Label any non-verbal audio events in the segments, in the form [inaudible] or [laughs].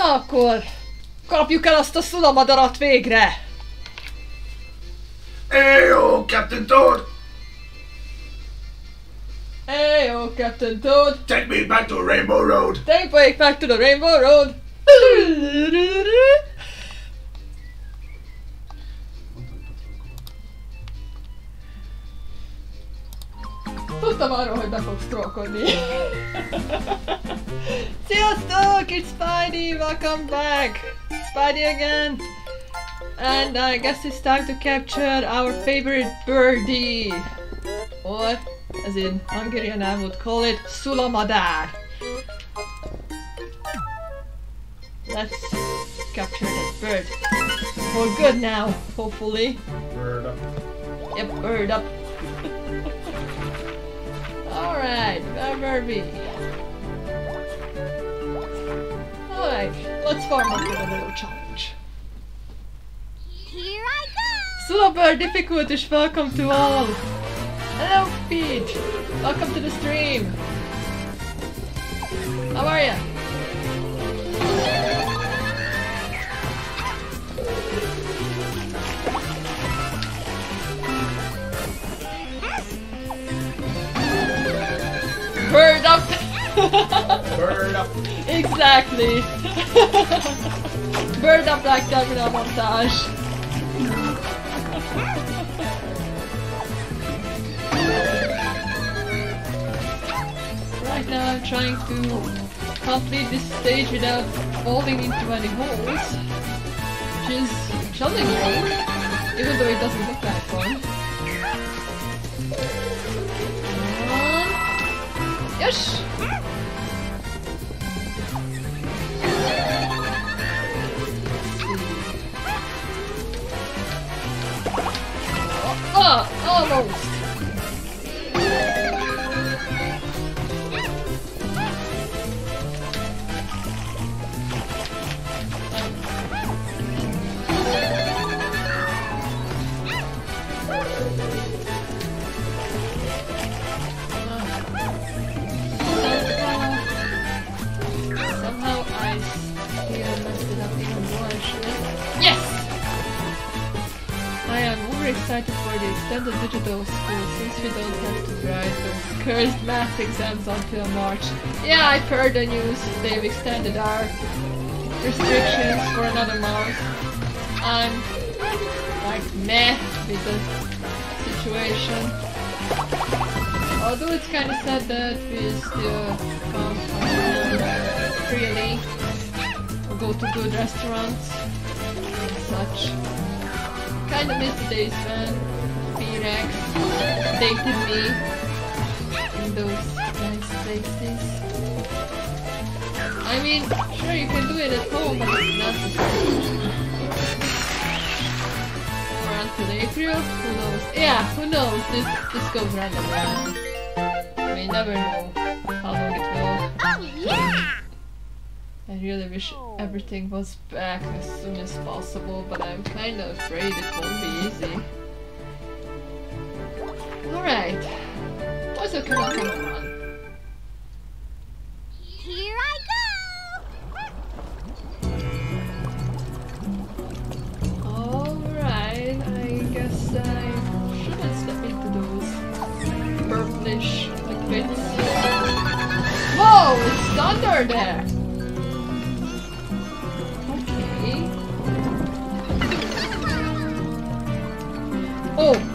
Na akkor, kapjuk el azt a szulamadarat végre! Eyo, Captain Toad! Oh, Captain Toad! Take me back to Rainbow Road! Take me back to the Rainbow Road! Tudtam arról, hogy be fogsz trollkodni. [laughs] Sziasztok! It's Spidey! Welcome back! Spidey again! And I guess it's time to capture our favorite birdie! Or, as in Hungarian I would call it, Szulamadár! Let's capture that bird. For good now, hopefully. Bird up. Yep, bird up. Alright, where were? Alright, let's farm up with a little challenge. Here I go! Super difficult welcome to all! Hello, Peach! Welcome to the stream! How are ya? Bird up! Bird up. exactly! Bird up like a Montage! Right now I'm trying to complete this stage without falling into any holes, which is challenging, even though it doesn't look like one. Come on. Yes! Oh, almost! Somehow Excited for the extended digital school since we don't have to write those cursed math exams until March. Yeah, I've heard the news. They've extended our restrictions for another month. I'm like meh with the situation. Although it's kind of sad that we still can't freely go to good restaurants and such. Kinda miss the days when P-Rex me in those nice places. I mean, sure you can do it at home, but it's not the same. Or until April, who knows? Yeah, who knows? This this goes round and round. We never know how long it will. Oh yeah! I really wish everything was back as soon as possible, but I'm kind of afraid it won't be easy. Alright. Also, come on, come on. Here I go! Alright, I guess I shouldn't step into those purplish liquids. Whoa! It's thunder there! Oh!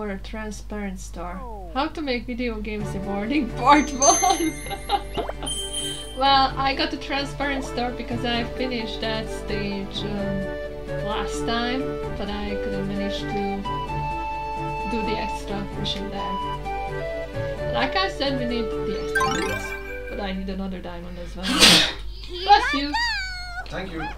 For a transparent star. How to make video games rewarding part 1! well, I got the transparent star because I finished that stage um, last time, but I couldn't manage to do the extra mission there. Like I said, we need the extra but I need another diamond as well. [laughs] Bless you! Thank you.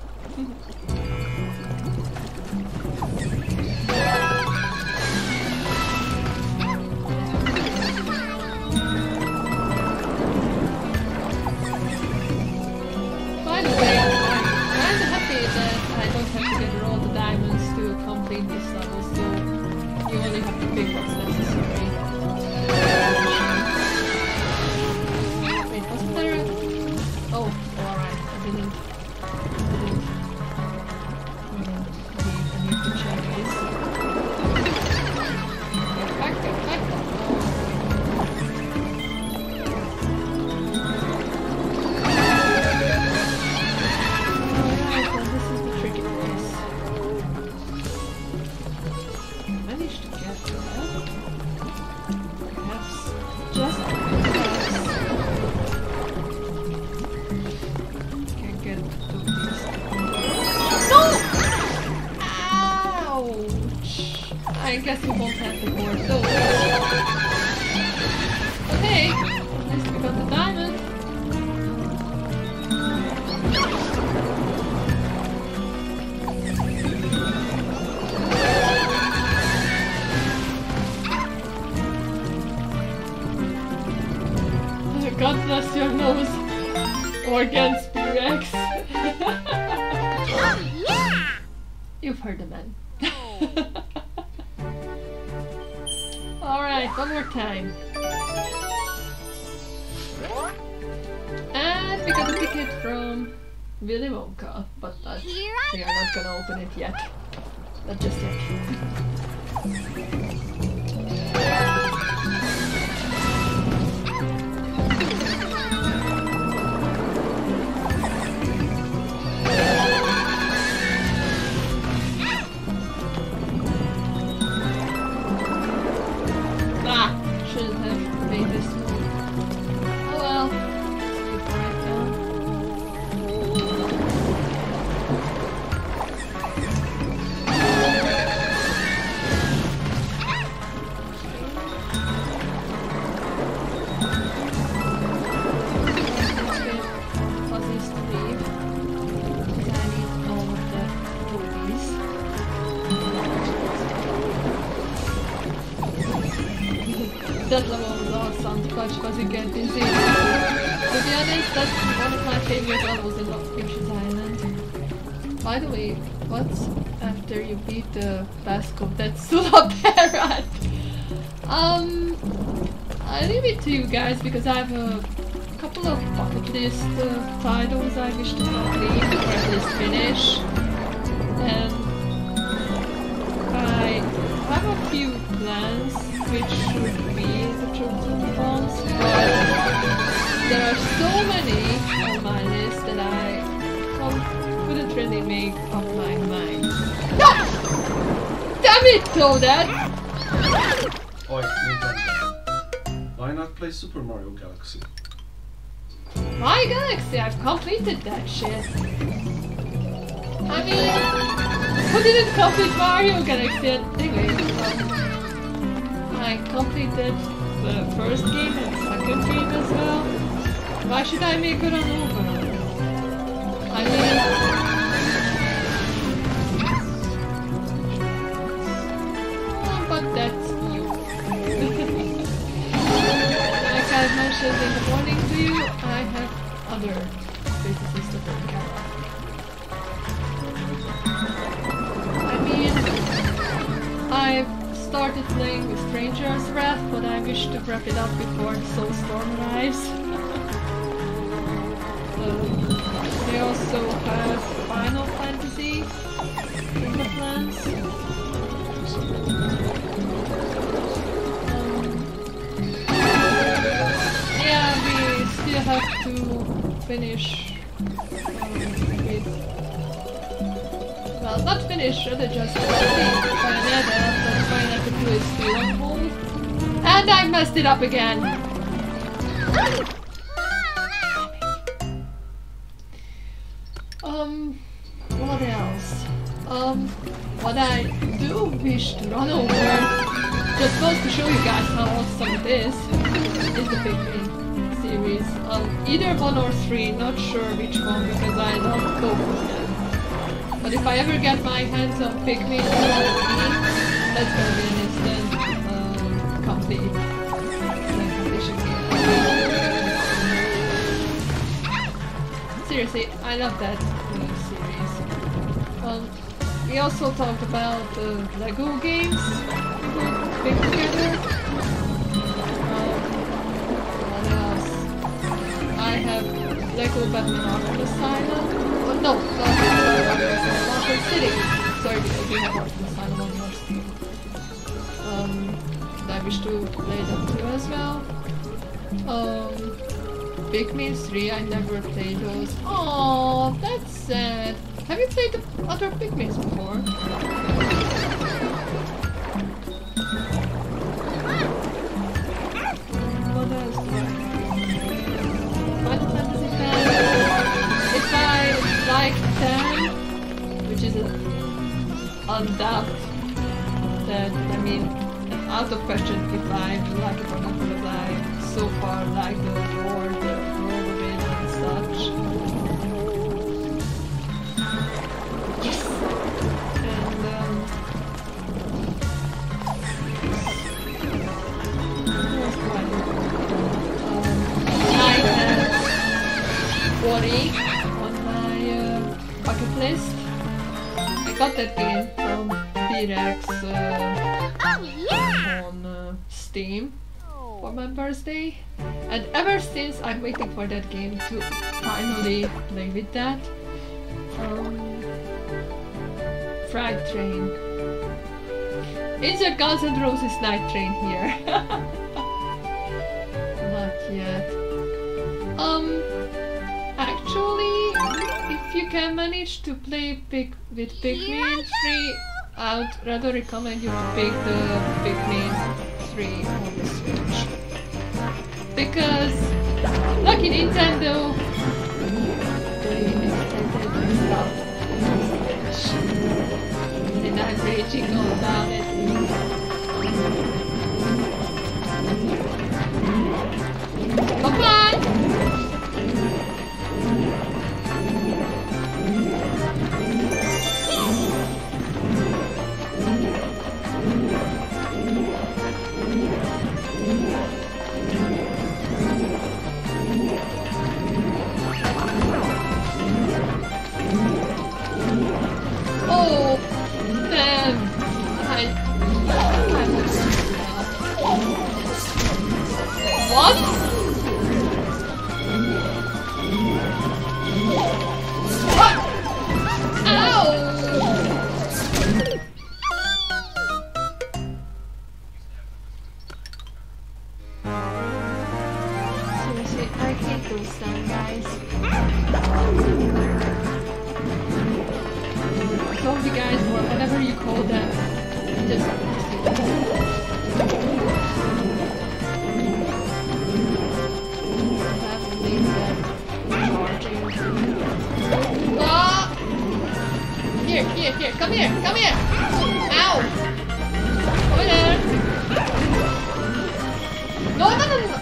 That level awesome to Touch Fuzzy Get Dizzy. To be honest, that's one of my favorite levels in Yoshi's Island. By the way, what's after you beat the Basque of that Sulaparat? Um, I leave it to you guys because I have a couple of bucket list uh, titles I wish to complete or at least finish. And I have a few plans which should be the chosen ones, but there are so many on my list that I couldn't really make up my mind. No! Damn it, Toadette! Oi, Nintendo. Why not play Super Mario Galaxy? My Galaxy, I've completed that shit. I mean, who didn't complete Mario Galaxy anyway? I completed the first game and second game as well. Why should I make it an over? I mean, oh, but that's you. [laughs] like I mentioned in the morning to you, I have other businesses to take. Started playing with Stranger's Wrath, but I wish to wrap it up before Soulstorm arrives. Um, they also have Final Fantasy in the plans. Um, yeah, we still have to finish um, well, not finish, rather just Bayonetta 2 is still on hold. And I messed it up again! Um, what else? Um, what I do wish to run over, just goes to show you guys how awesome it is, is the Pikmin series. Um, either one or three, not sure which one because I love both of them. But if I ever get my hands on Pikmin 2 that's gonna be an instant um, like, completion game. Seriously, I love that uh, series. Um, we also talked about the Lego games big together. Um, what else? I have Lego Batman Arkham Asylum. Oh, no, not Arkham City. Sorry, I have Arkham Asylum wish to play them too as well. Um, Pikmin 3, I never played those. Oh, that's sad. Have you played the other Pikmins before? What else Final Fantasy. If I like 10, which is undoubted, that I mean, out of question if I like it or not because I so far like the lore, the it and such. Yes! And um I? Um, have Ori on my uh, bucket list. I got that game from B-Rex uh, Steam for my birthday. And ever since I'm waiting for that game to finally play with that. Um, Frag Train. Insert Guns N' Roses Night Train here. [laughs] Not yet. Um, actually, if you can manage to play Pig with Pikmin 3, I would rather recommend you to pick the Pikmin 3 on the Switch. Because, lucky Nintendo, they stuff. And I'm raging all about it. Whatever you. Just! Here, here, here, come here, come here! Ow! Over there! No, no, no, no!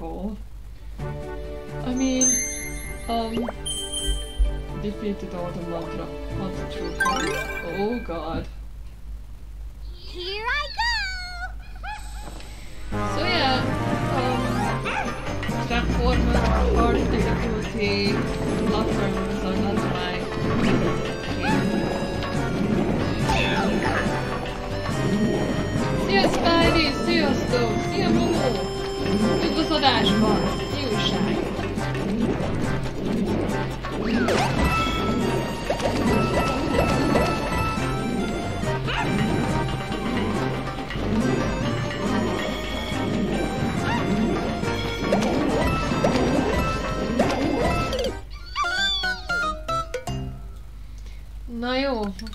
cool.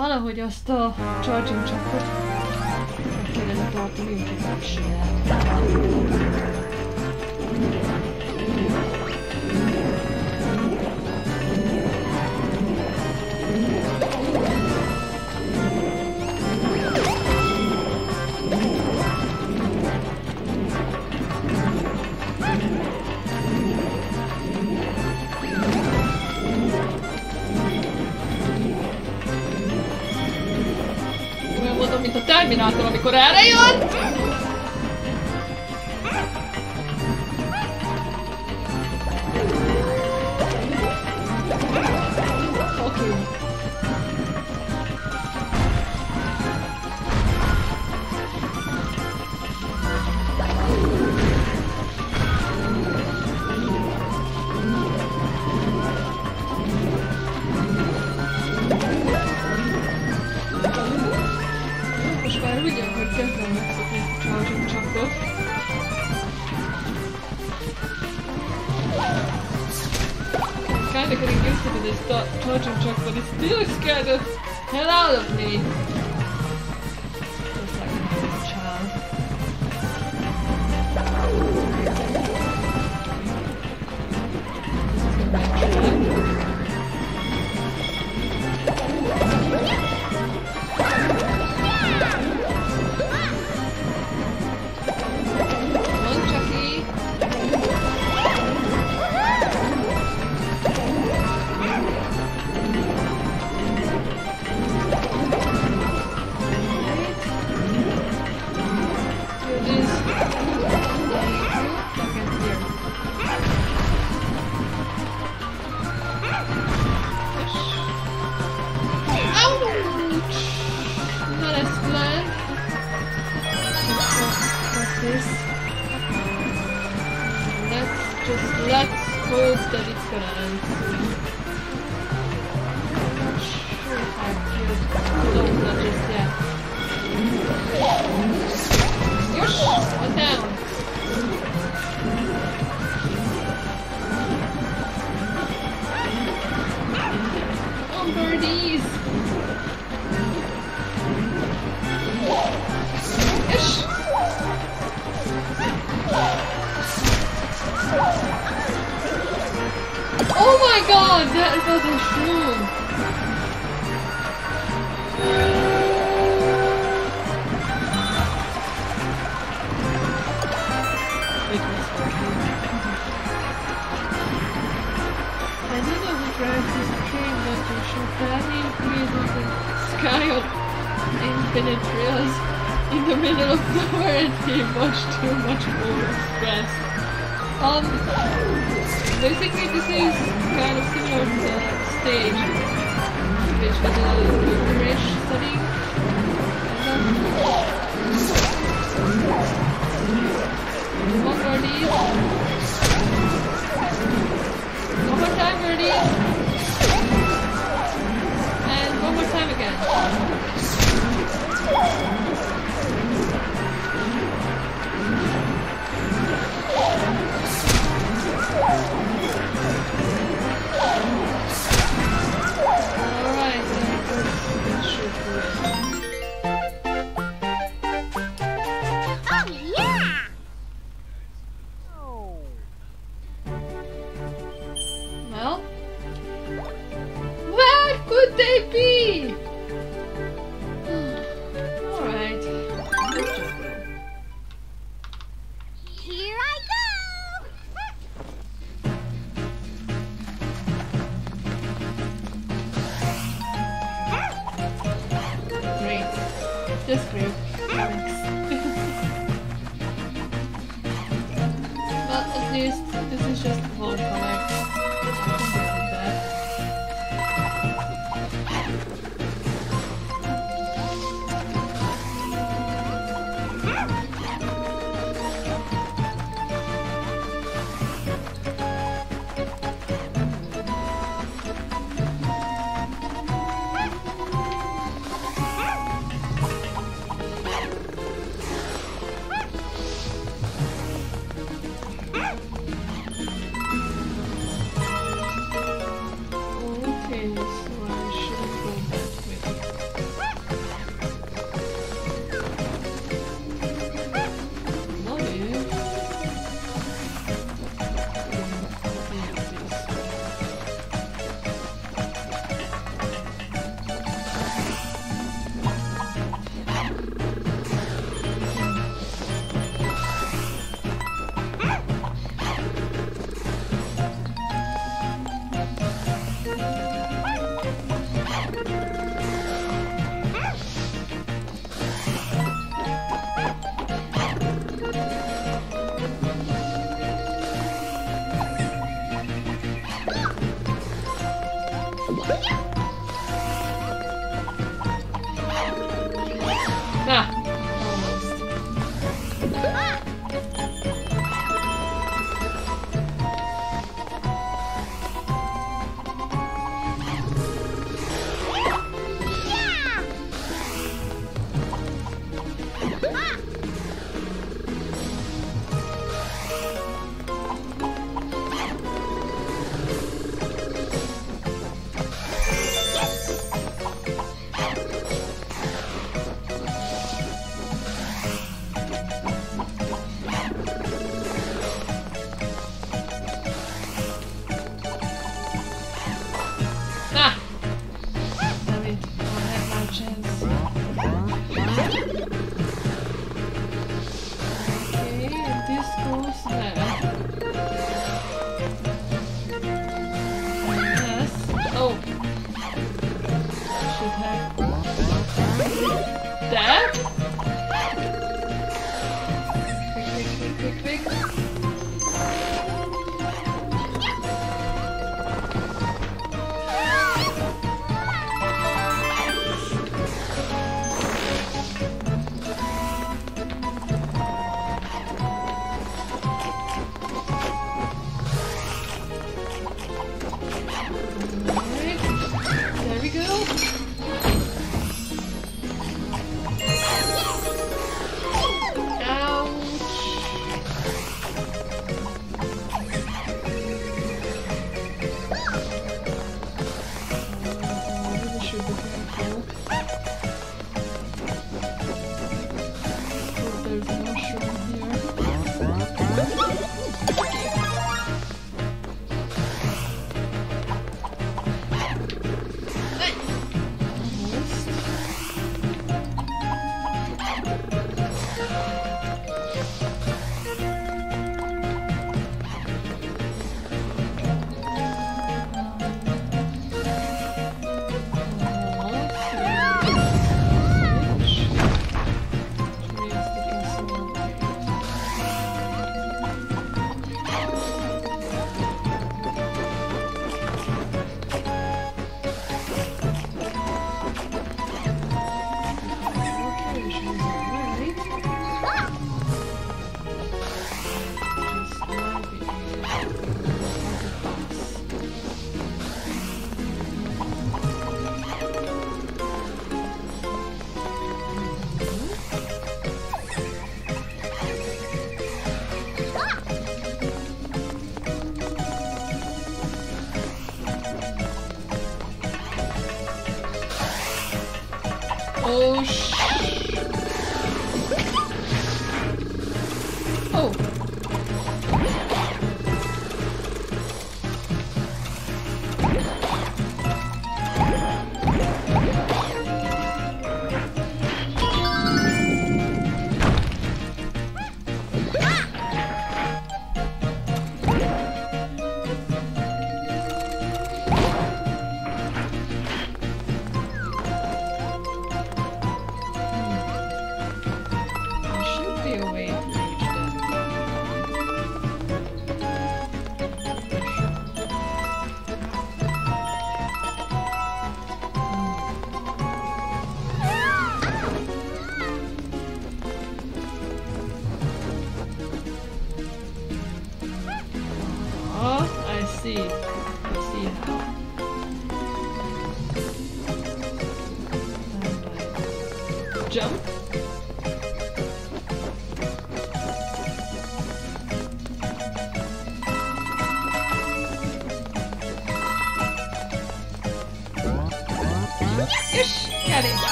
valahogy azt a charging csapot meg kellene tartani, úgyhogy nem. pillanattól, amikor erre jött.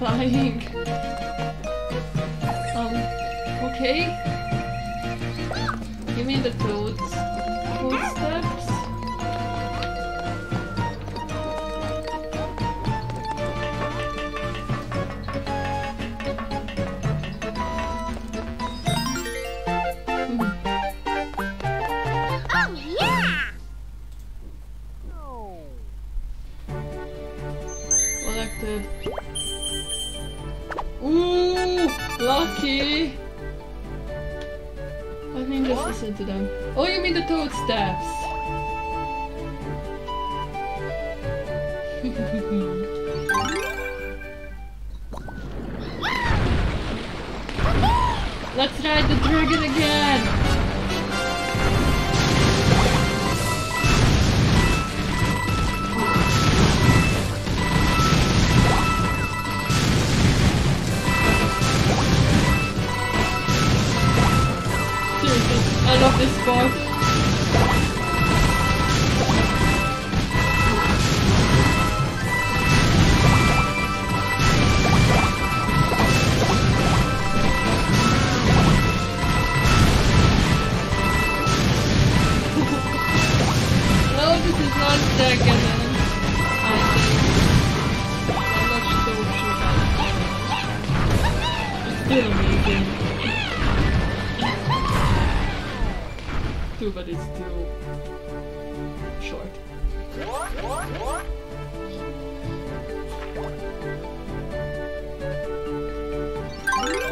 flying.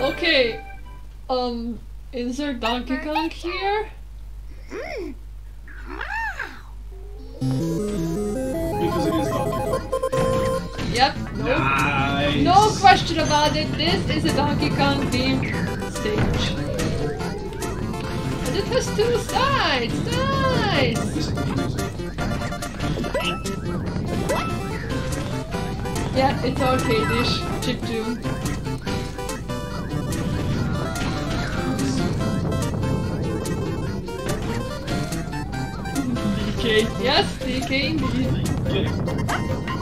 Okay. Um, is there Donkey Kong here? Mm, because it is Donkey Kong. Yep. Nope. Nice. No question about it. This is a Donkey Kong themed stage. And it has two sides. Nice. Yeah, it's okay, dish. Chip tune. Yes, DK indeed.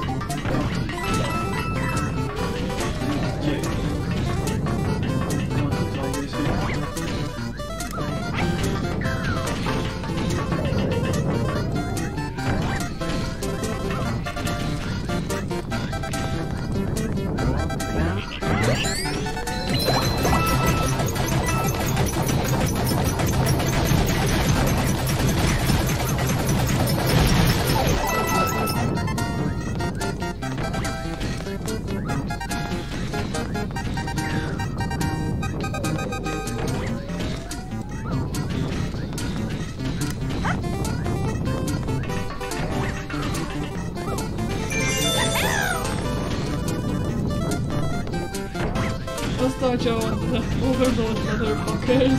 mojo on the overload motherfuckers.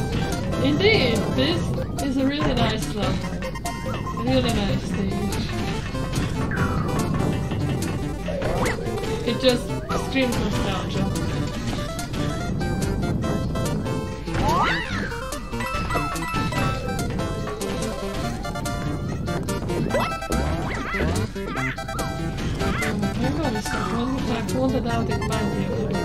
Indeed, this is a really nice level. Really nice stage. It just screams nostalgia. Oh I pulled it out in my view.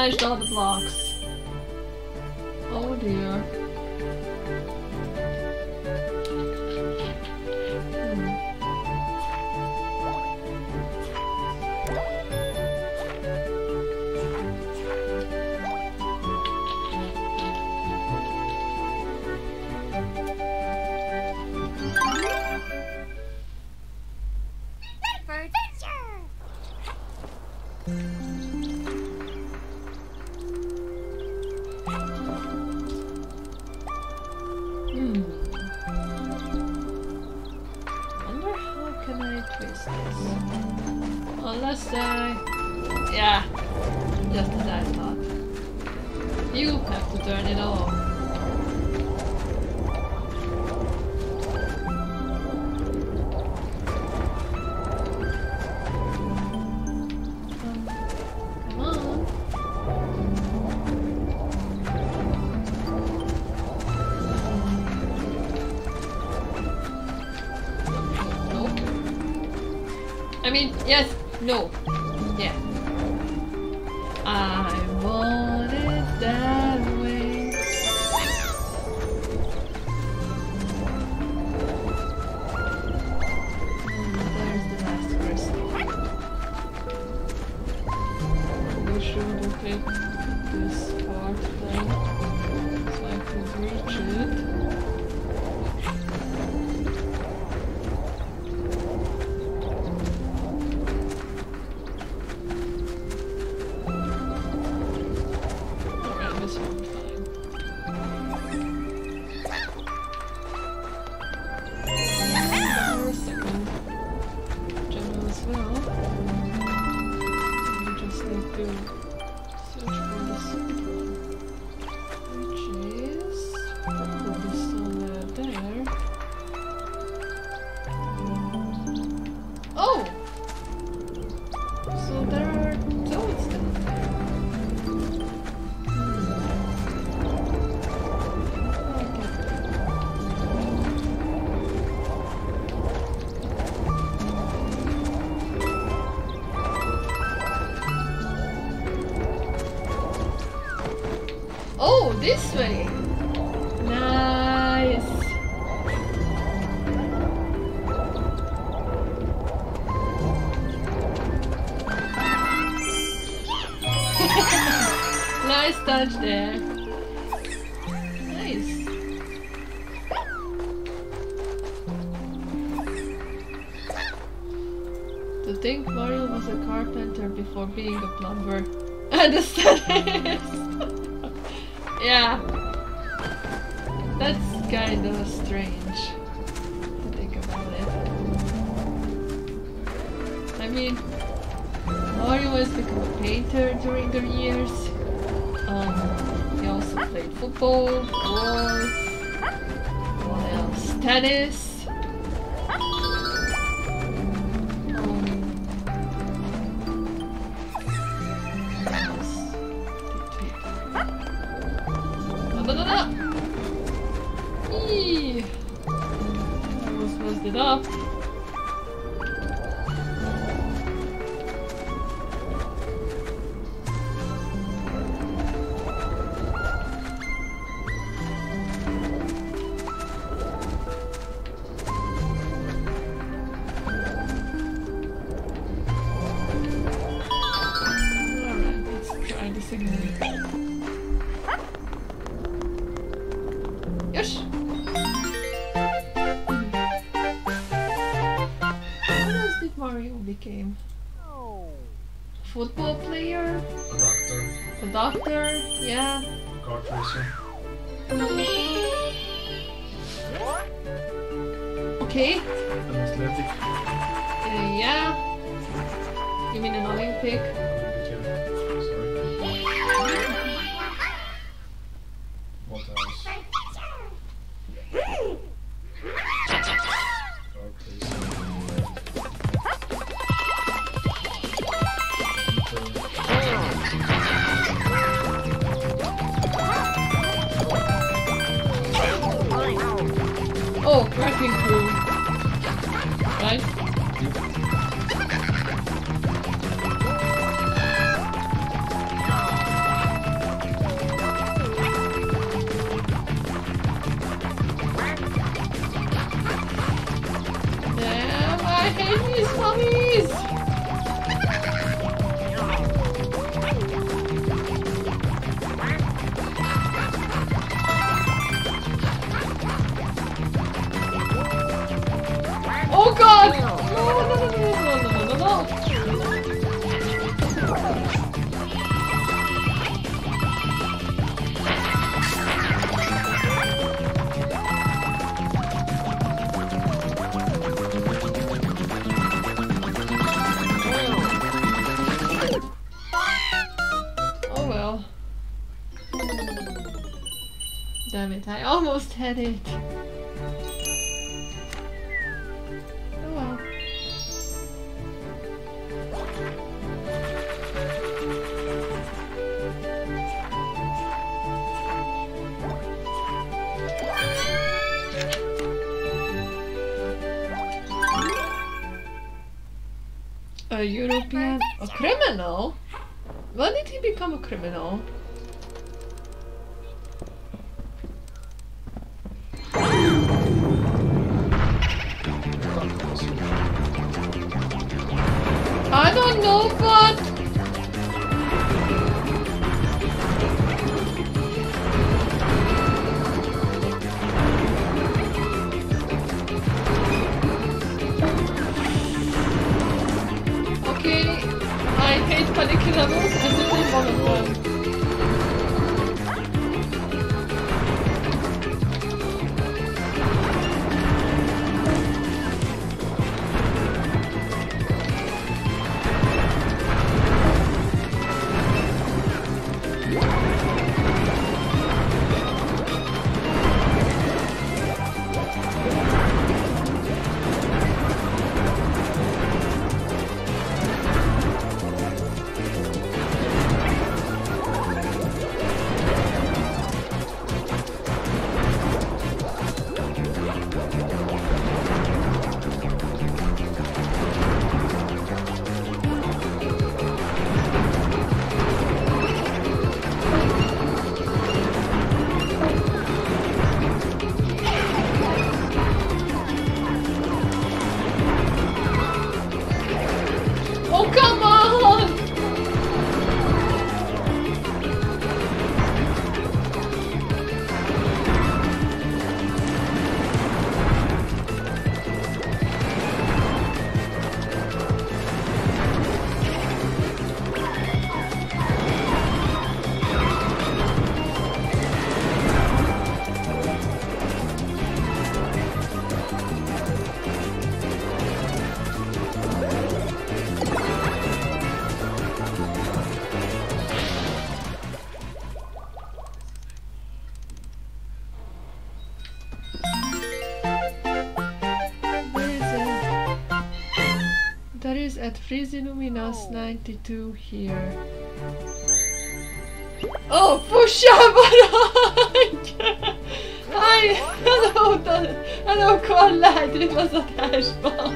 smudged all the blocks. I almost had it. Get Freezy Luminous 92 here. Oh, pusha barang! Aj, hello, hello kolla! Det var sånt här span.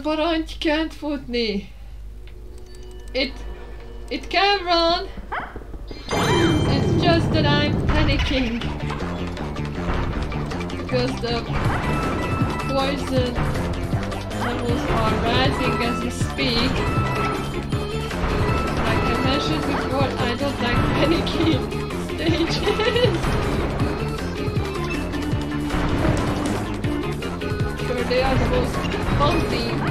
De barantj can't futni. It it can run. It's just that I'm panicking. Because the poison levels are rising as we speak. Like I mentioned before, I don't like panicking stages. [laughs] they are the most bumpy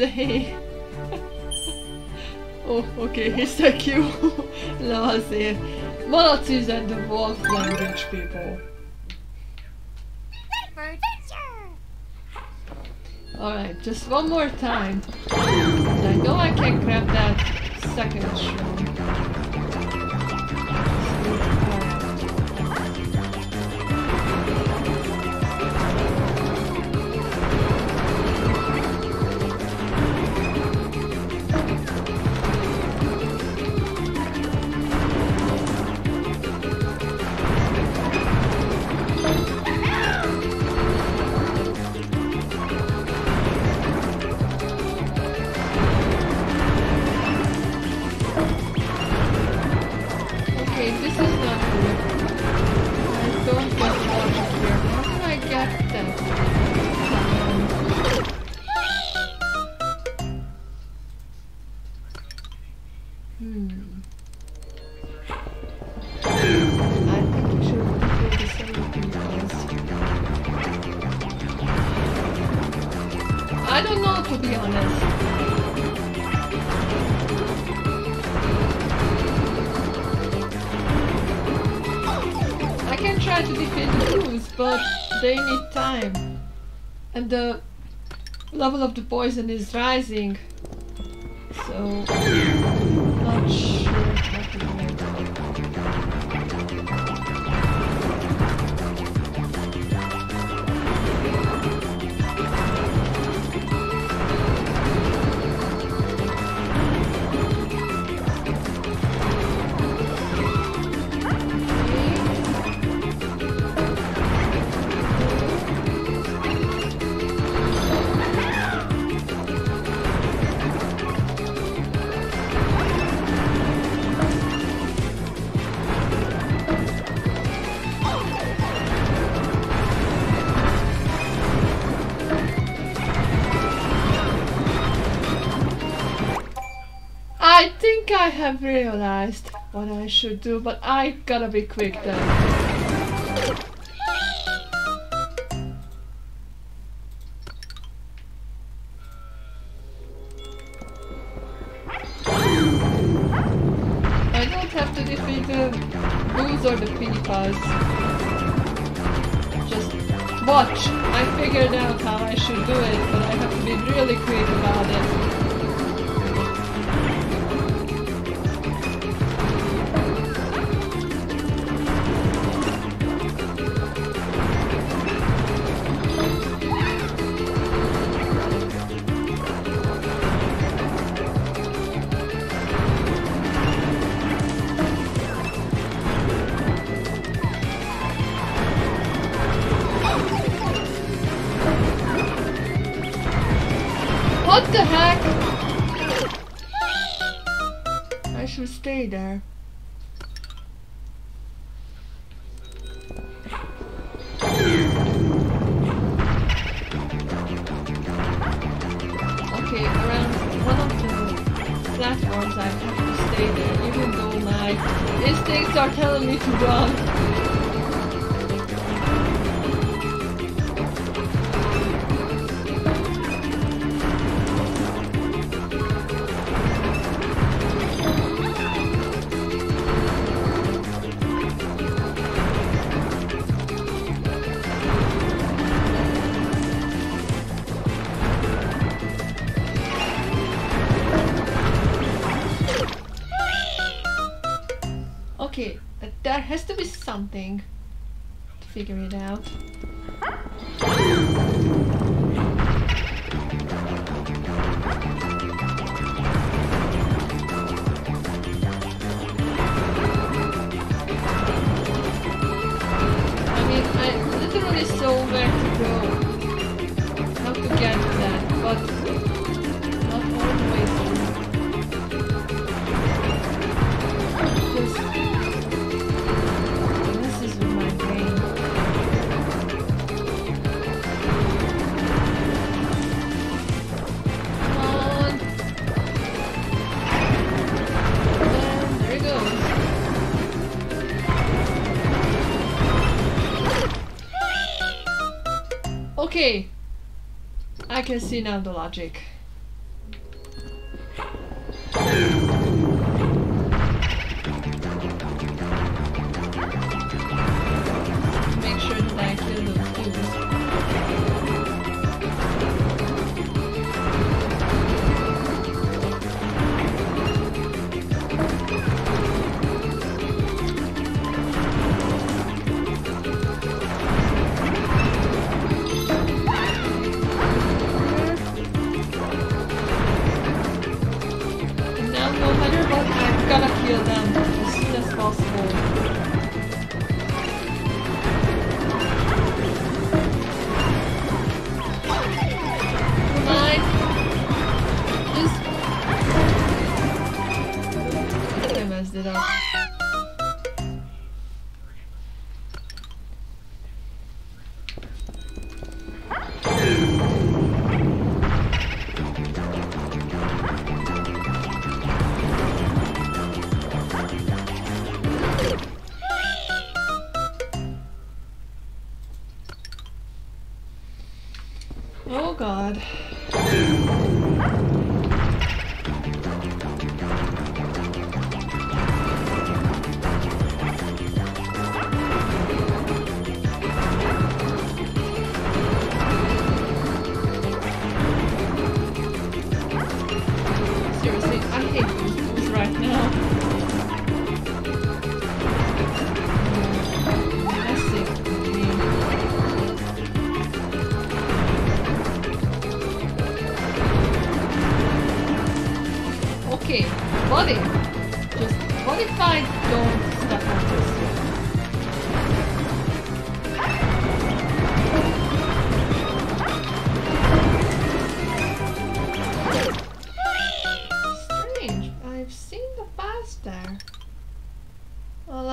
say. oh, okay, he's so cute. Lazir. Malazis and the wolf language people. Ready for adventure! Alright, just one more time. I know I can grab that second shroom. but they need time. And the level of the poison is rising. So... I've realized what I should do, but I gotta be quick then. figure it out. can see now the logic.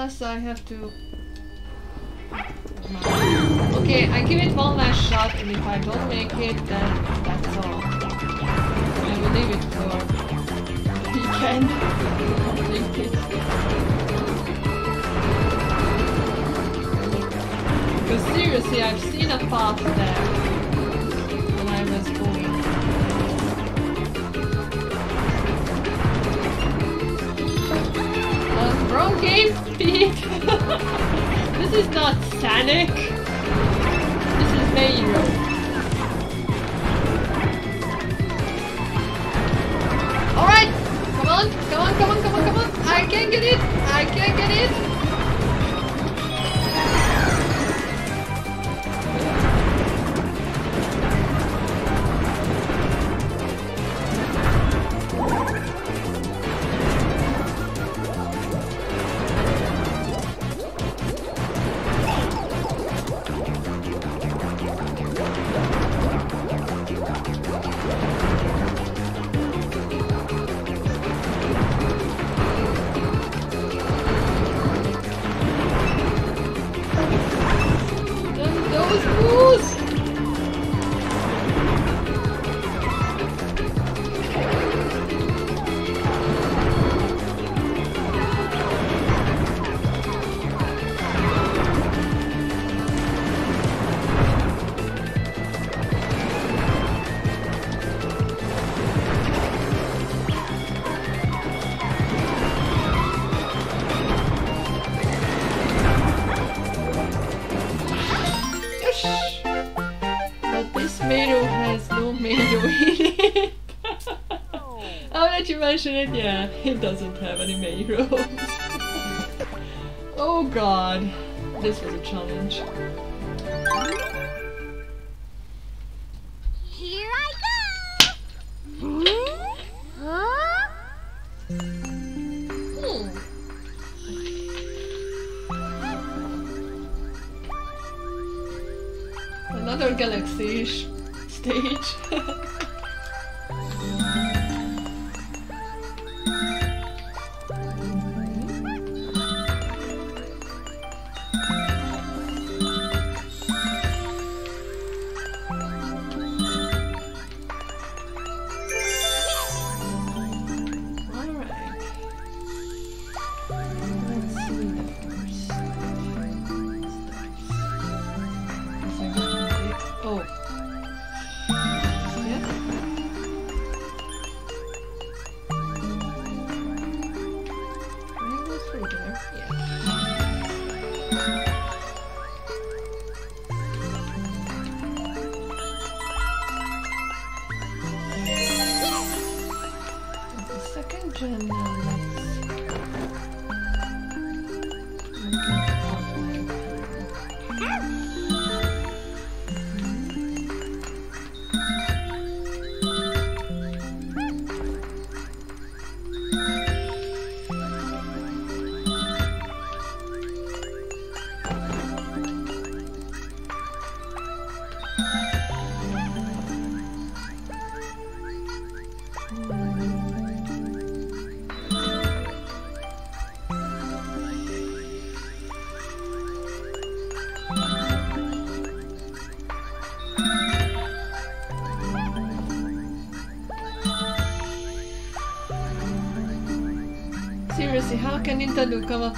Unless I have to. Okay, I give it one last shot, and if I don't make it, then that's all. I will leave it for weekend. Complete it. Because seriously, I've seen a path there when I was going. Uh, Pete! [laughs] this is not Sanic. This is Mayro. Alright! Come on, come on, come on, come on, come on! I can get it! I can get it! Yeah, it doesn't have any Mados. [laughs] oh god, this was a challenge.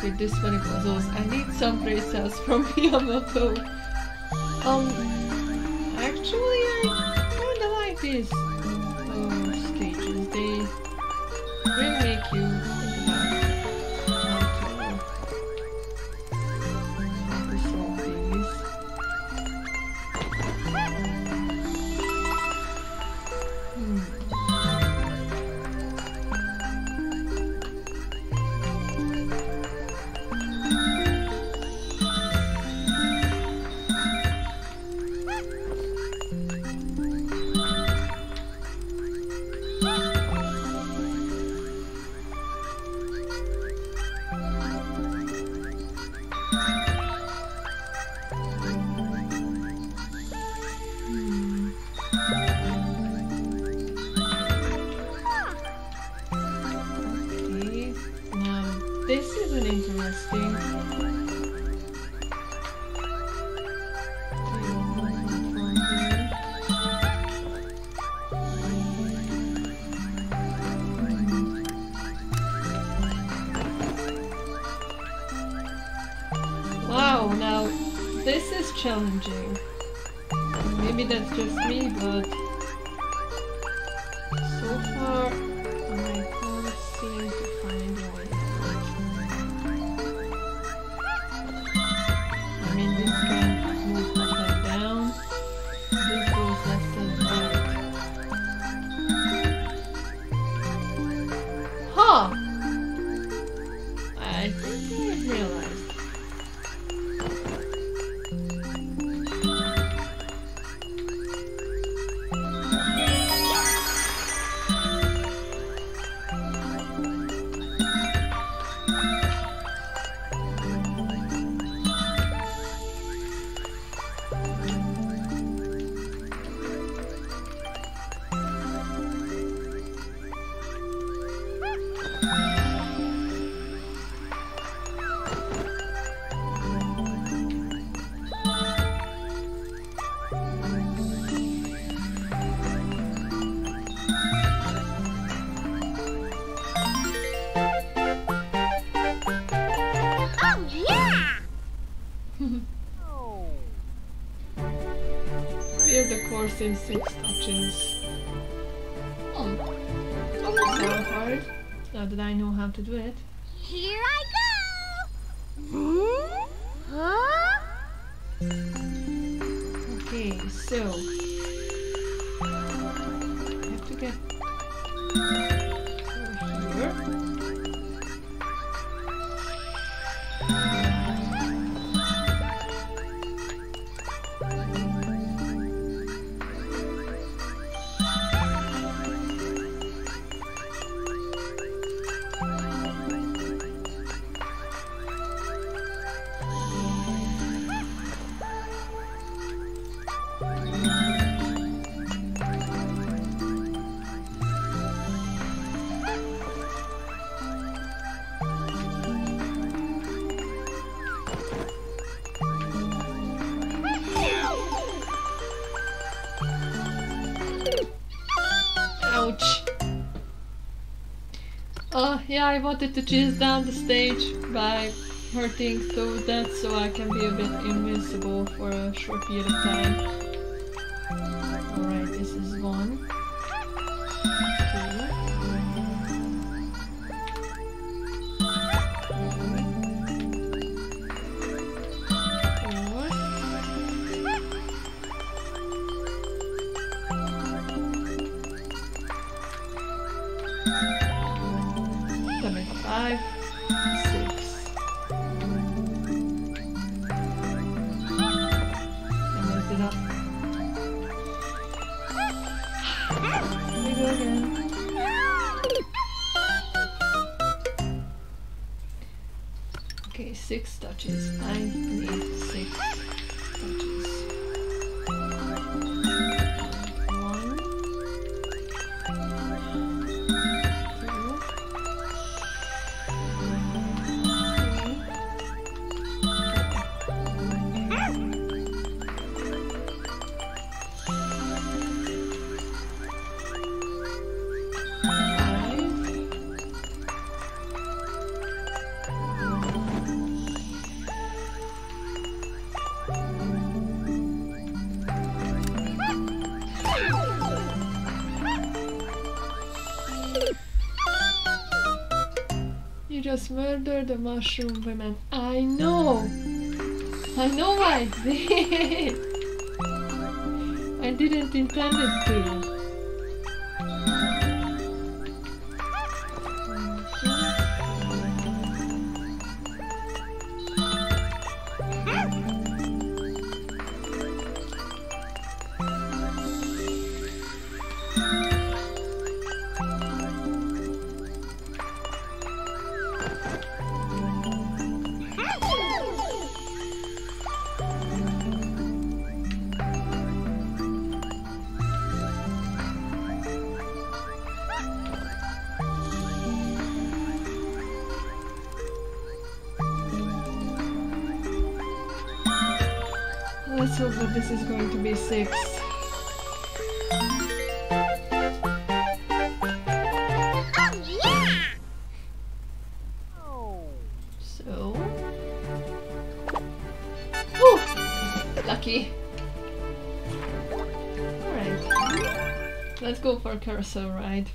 With this many puzzles? I need some praise from [laughs] Miyamoto. Simpson. yeah, I wanted to chase down the stage by hurting to death so I can be a bit invincible for a short period of time. mushroom women. I know! I know I did! [laughs] I didn't intend it to. So right?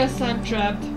guess I'm trapped.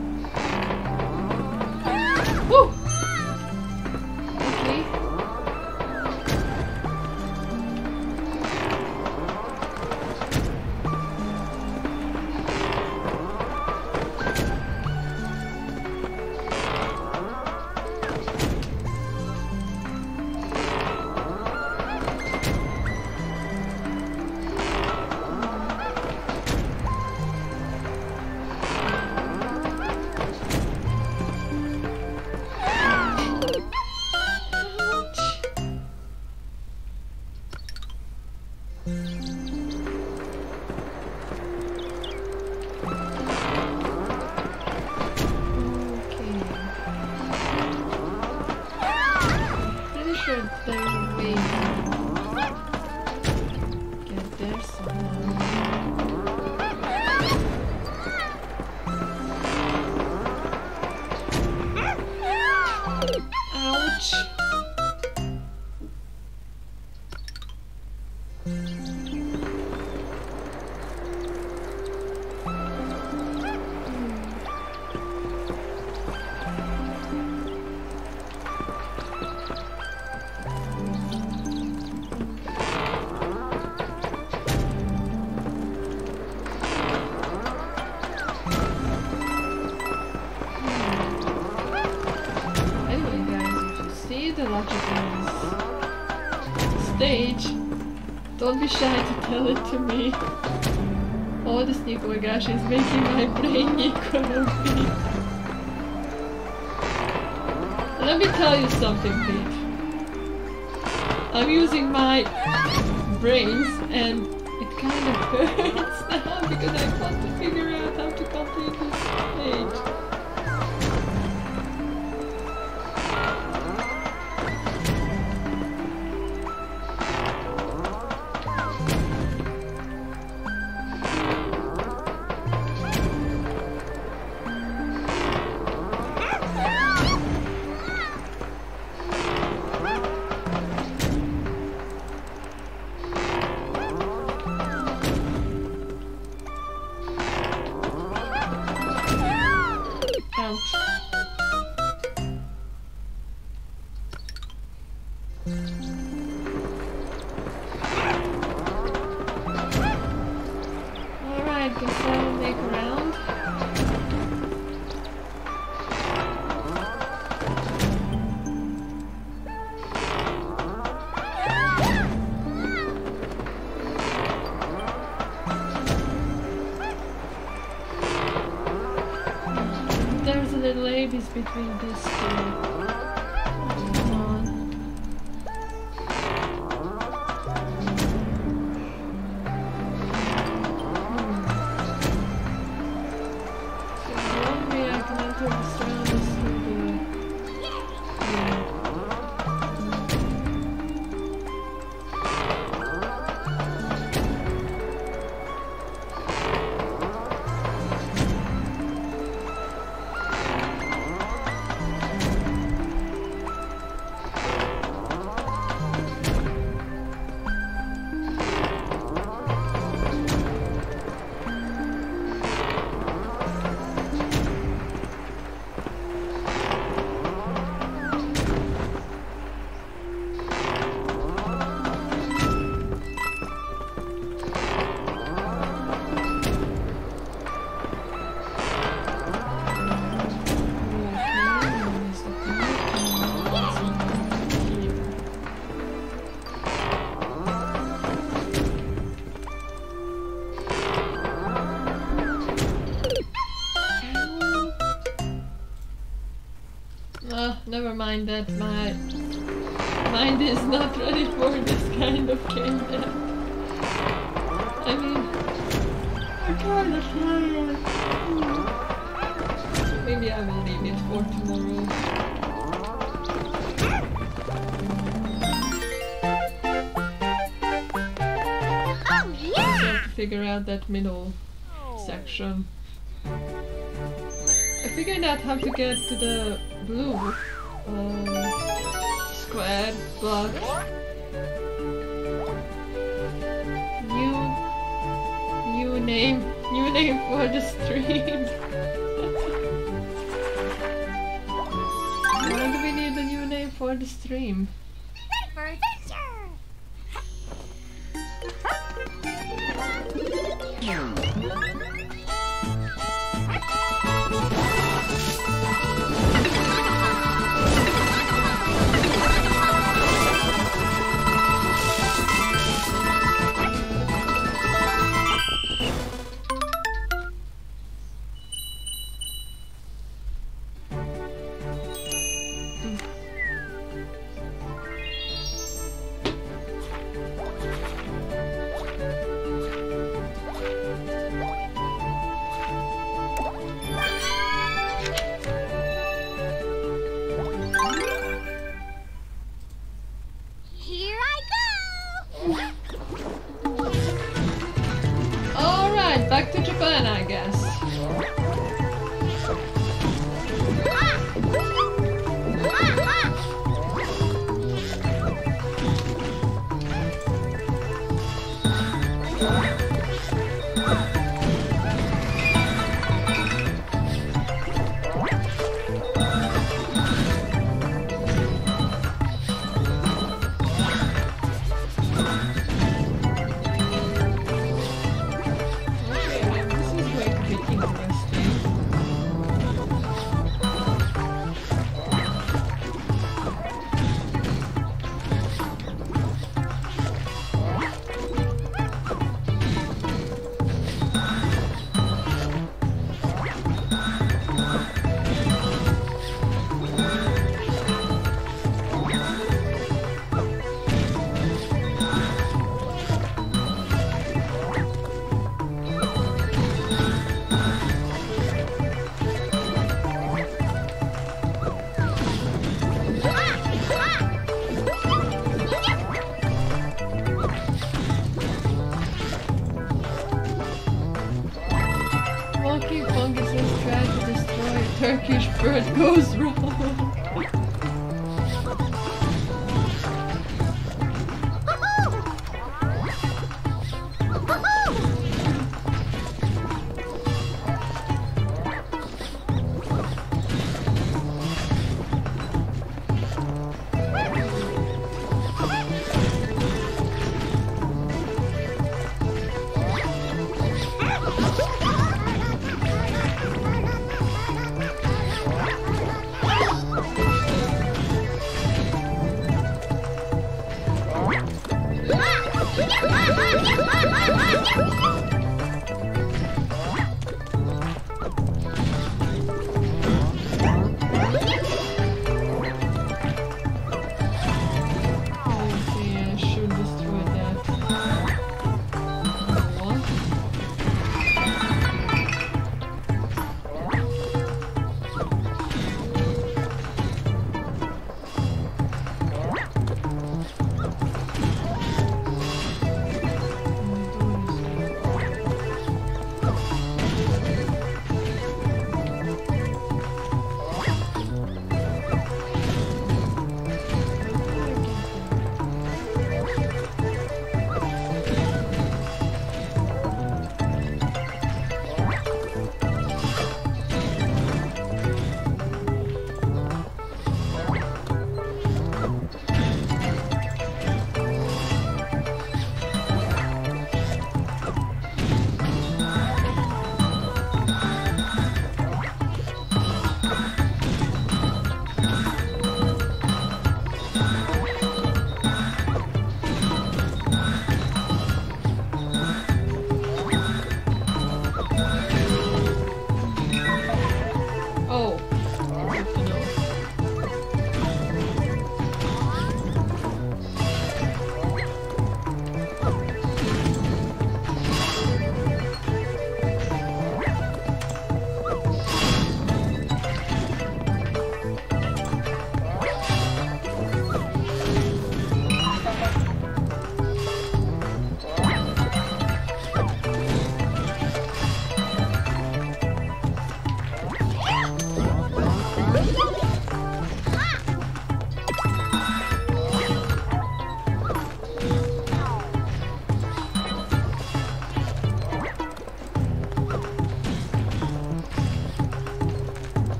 me. All this Nikola Gash is making my brain [laughs] Nikola Pete. Let me tell you something, Pete. I'm using my brains and it kind of [laughs] hurts now because I put between never mind that. My mind is not ready for this kind of game yet. I mean, I kind of tired. Maybe I will leave it for tomorrow. Oh yeah! figure out that middle section. I figured out how to get to the blue square, but new new name new name for the stream. [laughs] Why do we need a new name for the stream? Ready for adventure! Hmm.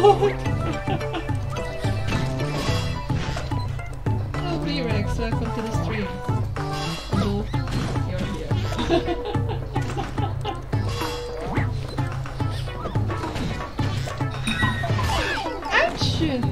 god! B Rex, welcome to the stream. Hello, you're here. [laughs] Action!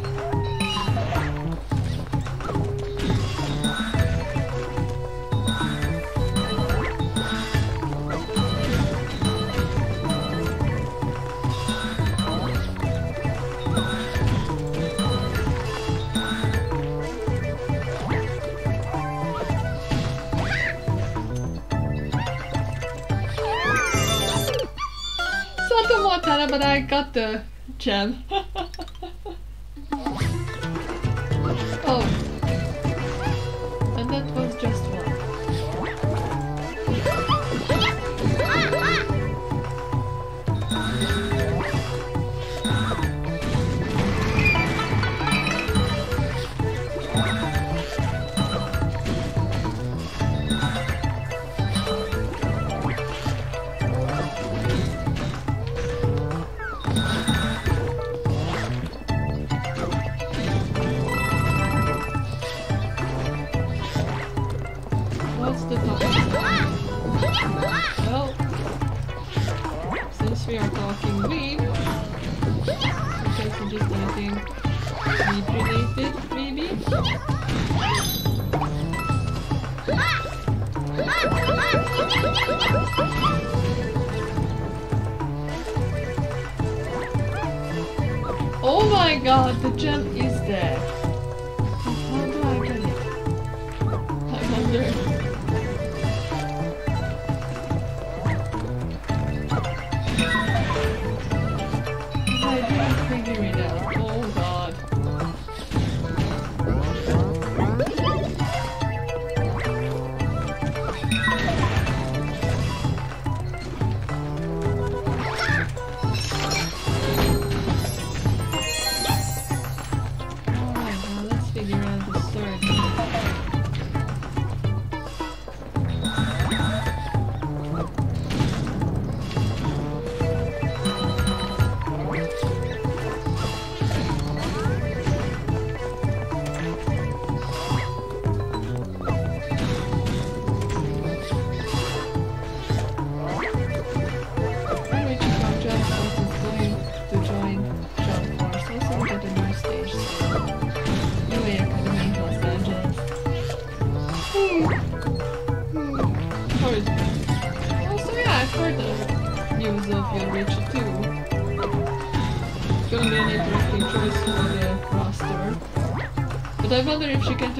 got the gem. [laughs]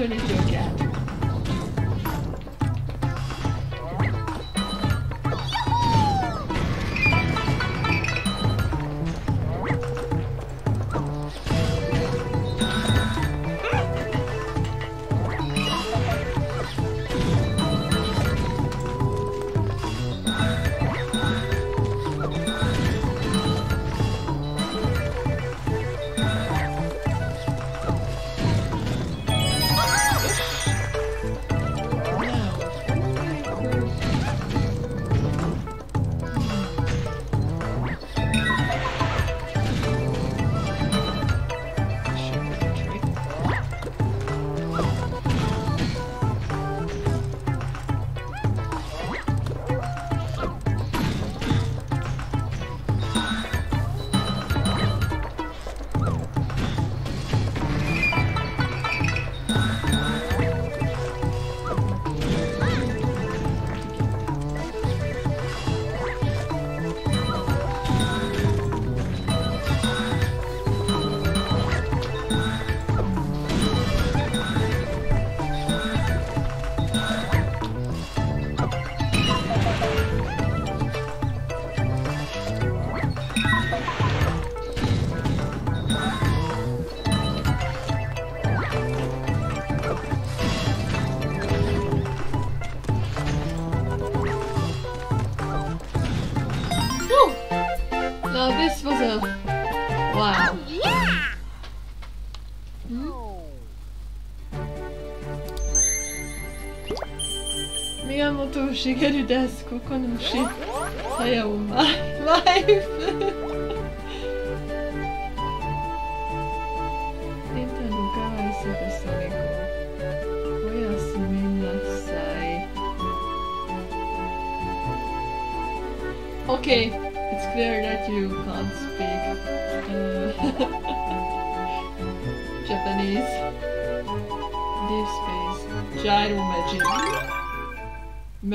alternative. と茂るです。ここの牛、さやをま、まい。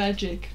magic.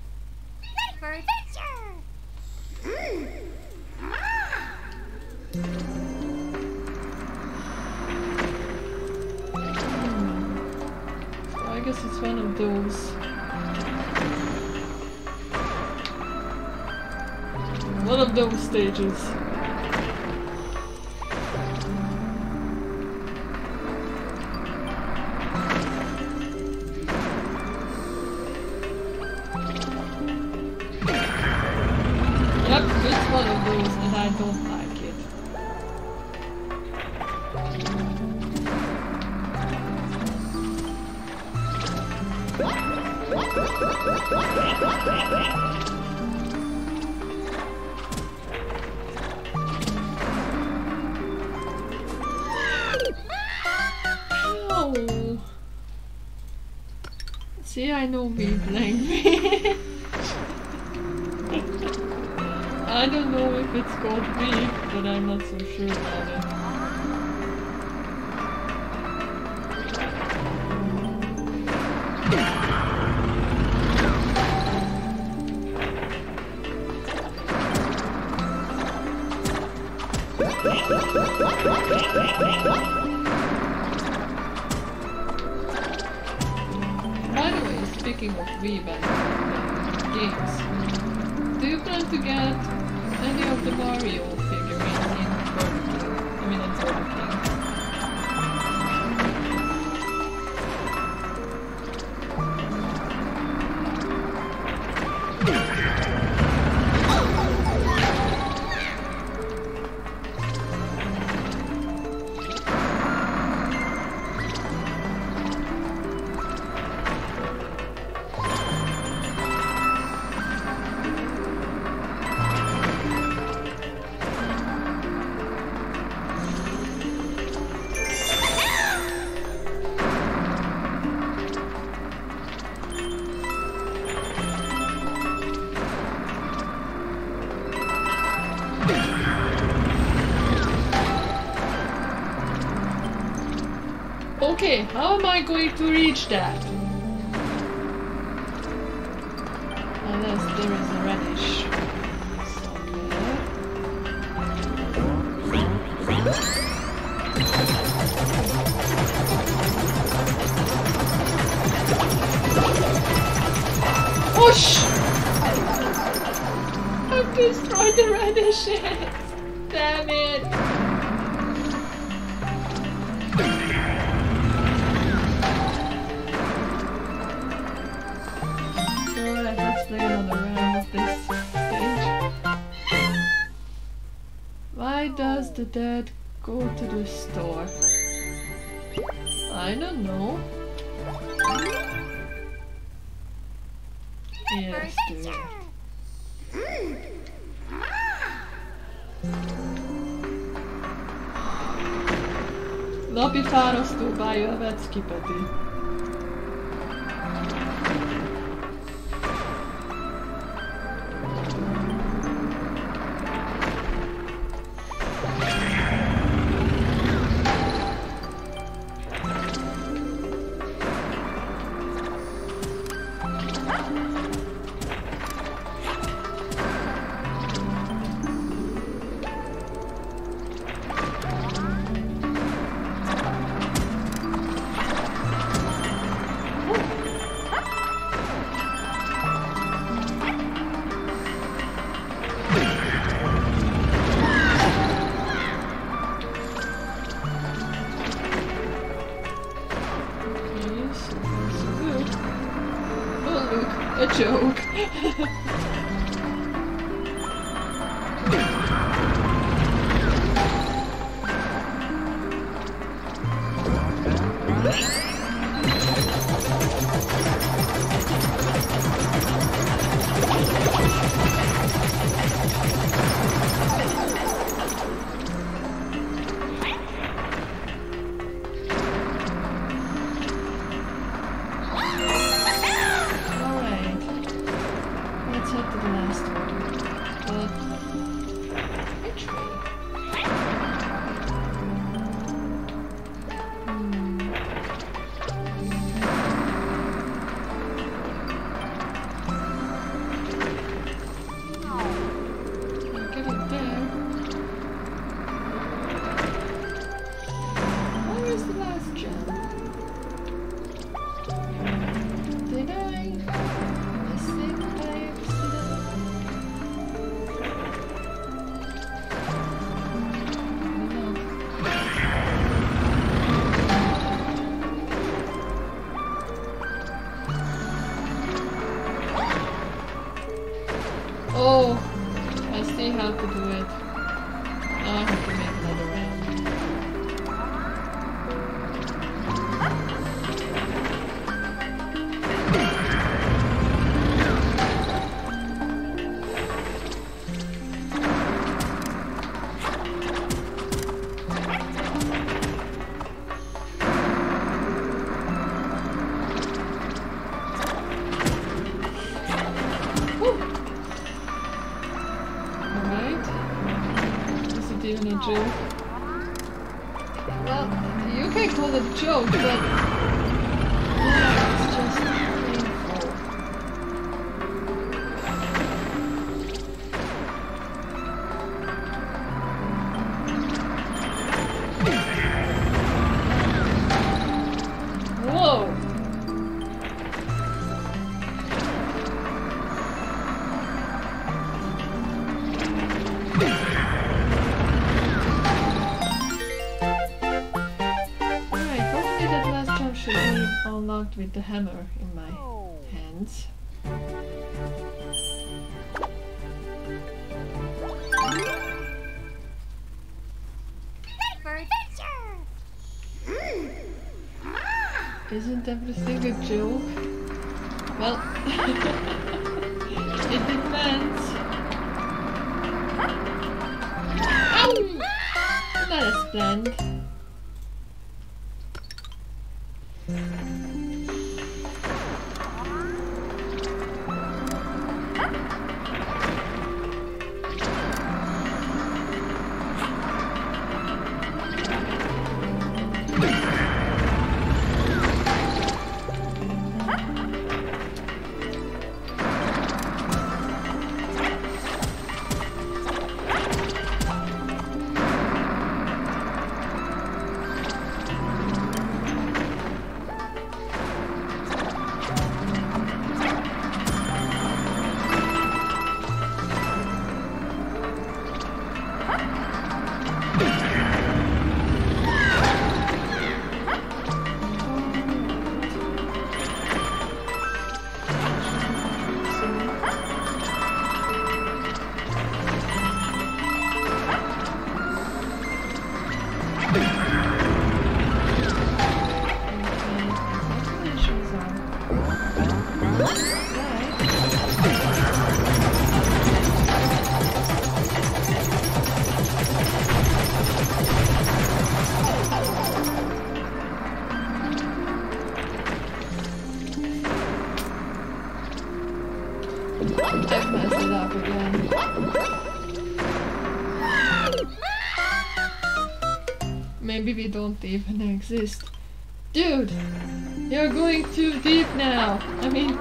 I know wavelength. [laughs] I don't know if it's called wave, but I'm not so sure about it. Okay, how am I going to reach that? fárasztó bája Vecki Peti. Well, you can call it a joke, but... with the hammer in my hands. Isn't everything a joke? Well... [laughs] don't even exist. Dude, you're going too deep now. I mean,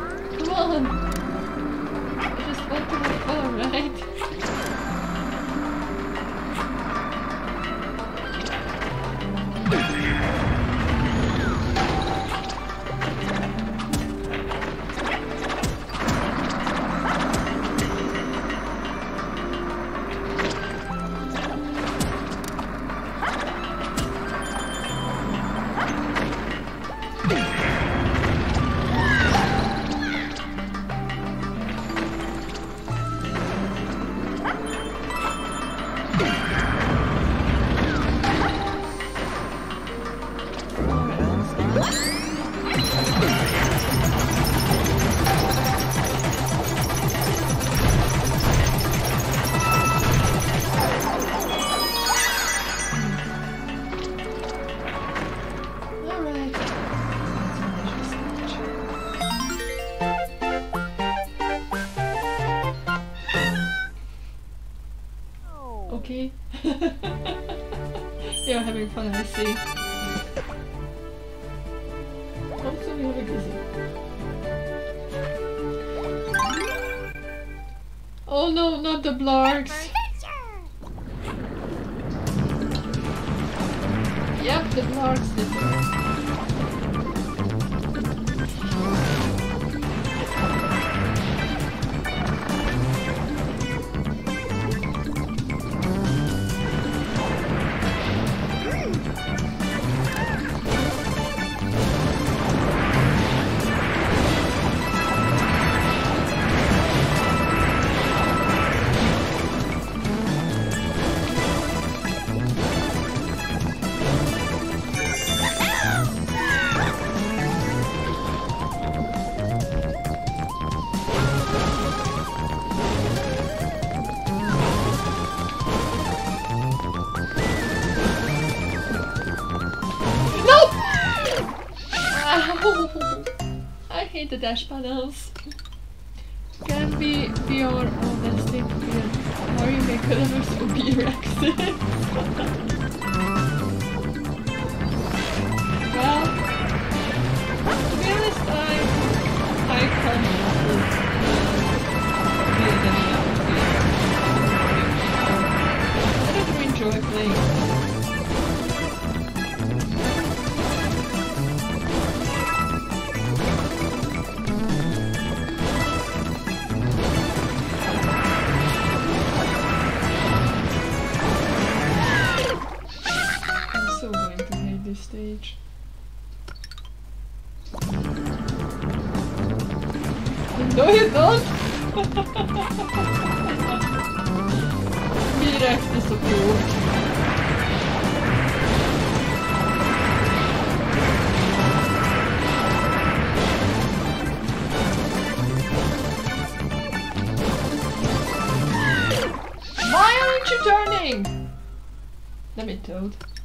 Lord dá esperança. toad.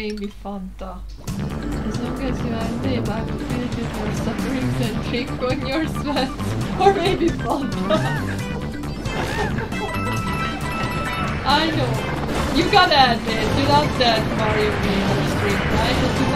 maybe Fanta. As long as you are live, I will feel you more suffering and drink on your sweat. [laughs] Or maybe Fanta. [laughs] I know. You gotta admit, you love that Mario Maker stream, right?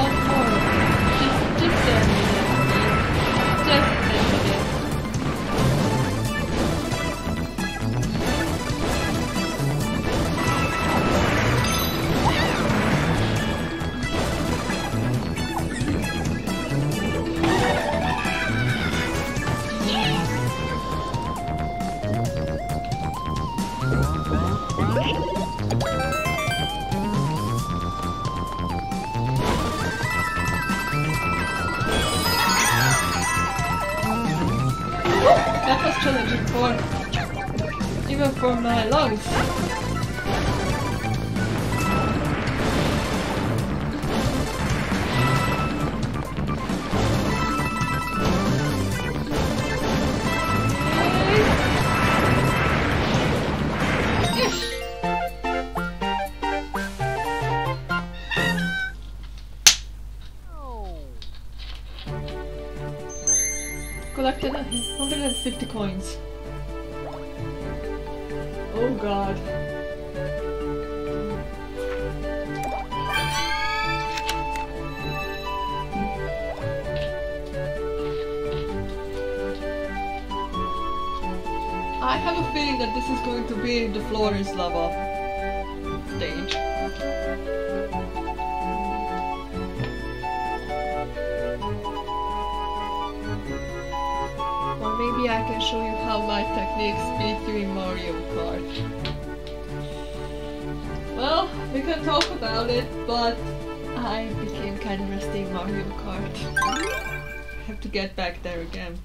to get back there again.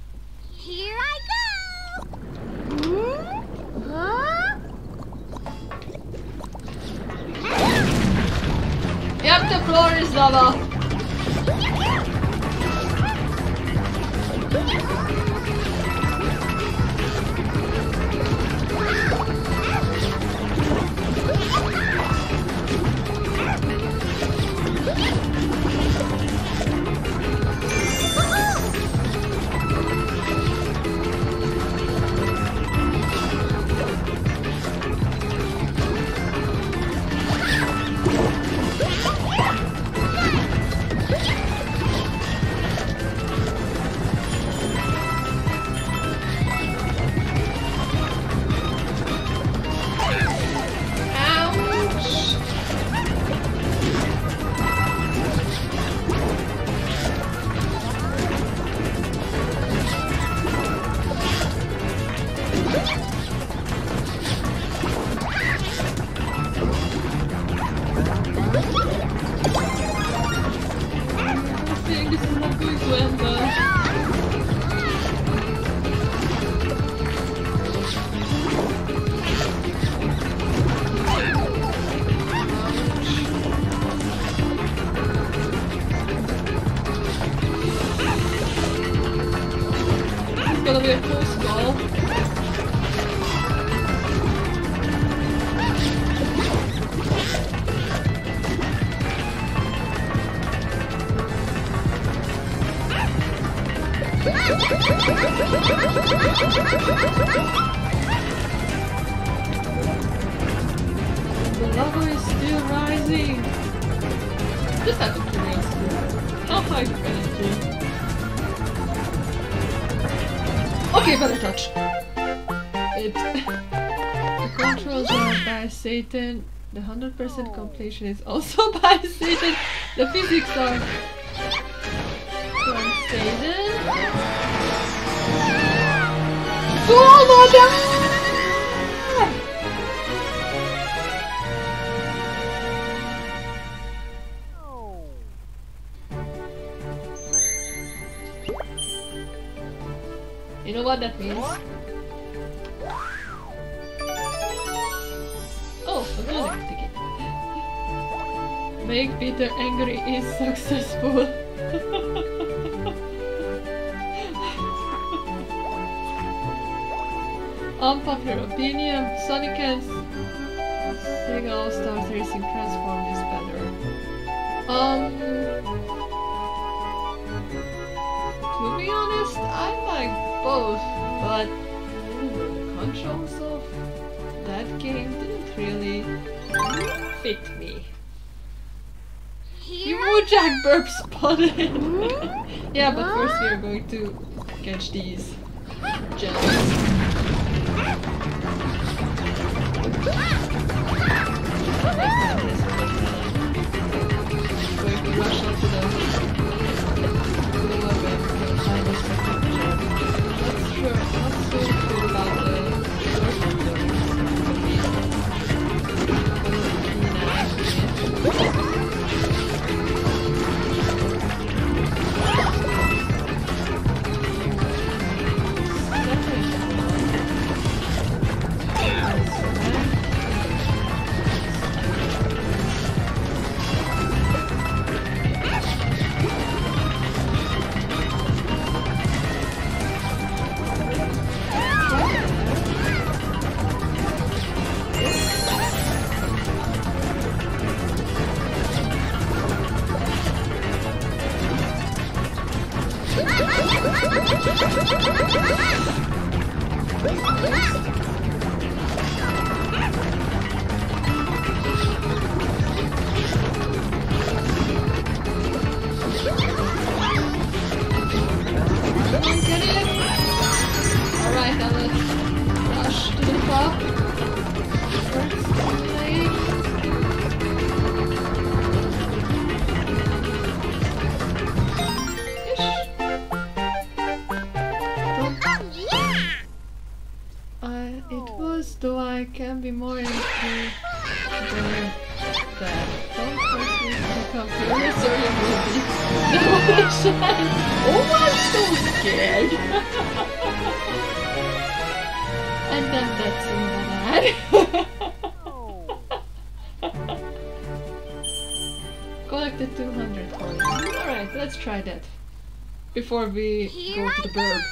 Satan. The hundred percent oh. completion is also [laughs] by Satan. The physics are from Satan. [gasps] Follow them! Unpopular opinion, Sonic and Sega All-Stars Racing Transform is better. Um, to be honest, I like both, but the controls of that game didn't really fit me. Here You Jack burp spotted! [laughs] yeah, but first we are going to catch these gems. Be more into the that don't force me to come here, so you will be no shine. Oh, I'm so scared. and then that's in that Collected 200 coins. Alright, let's try that. Before we Here go to the burg.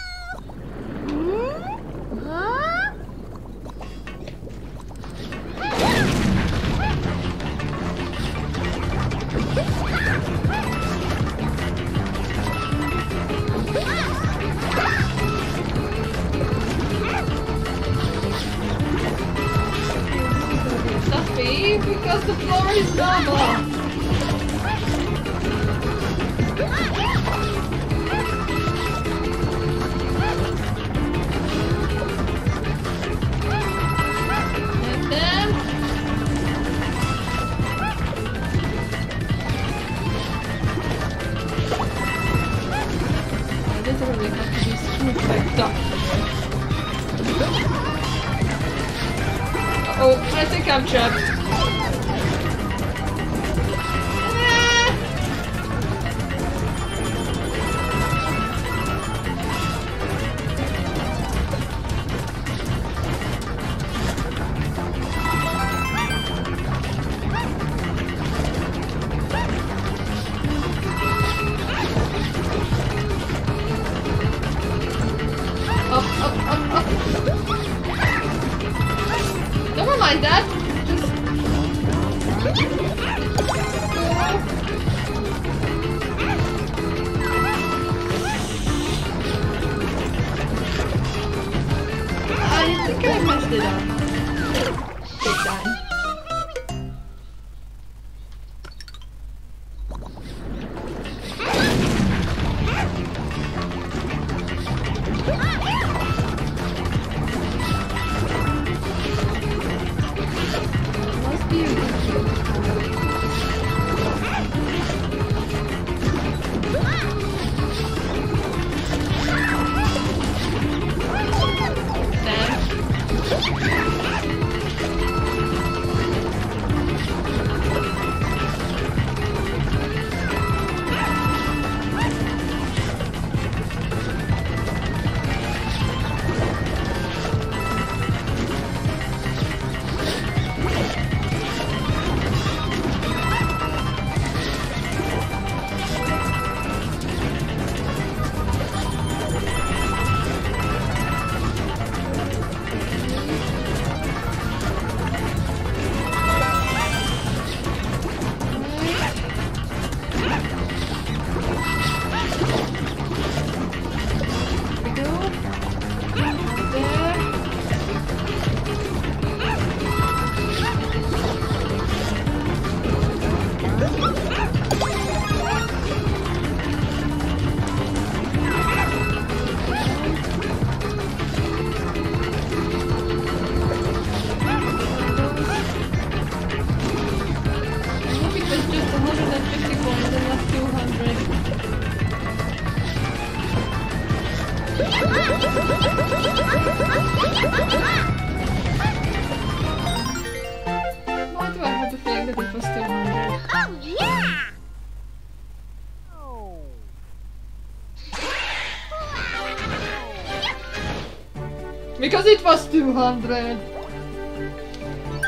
200.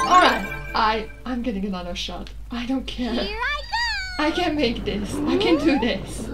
Alright, I, I'm getting another shot. I don't care. Here I go! I can make this. I can do this.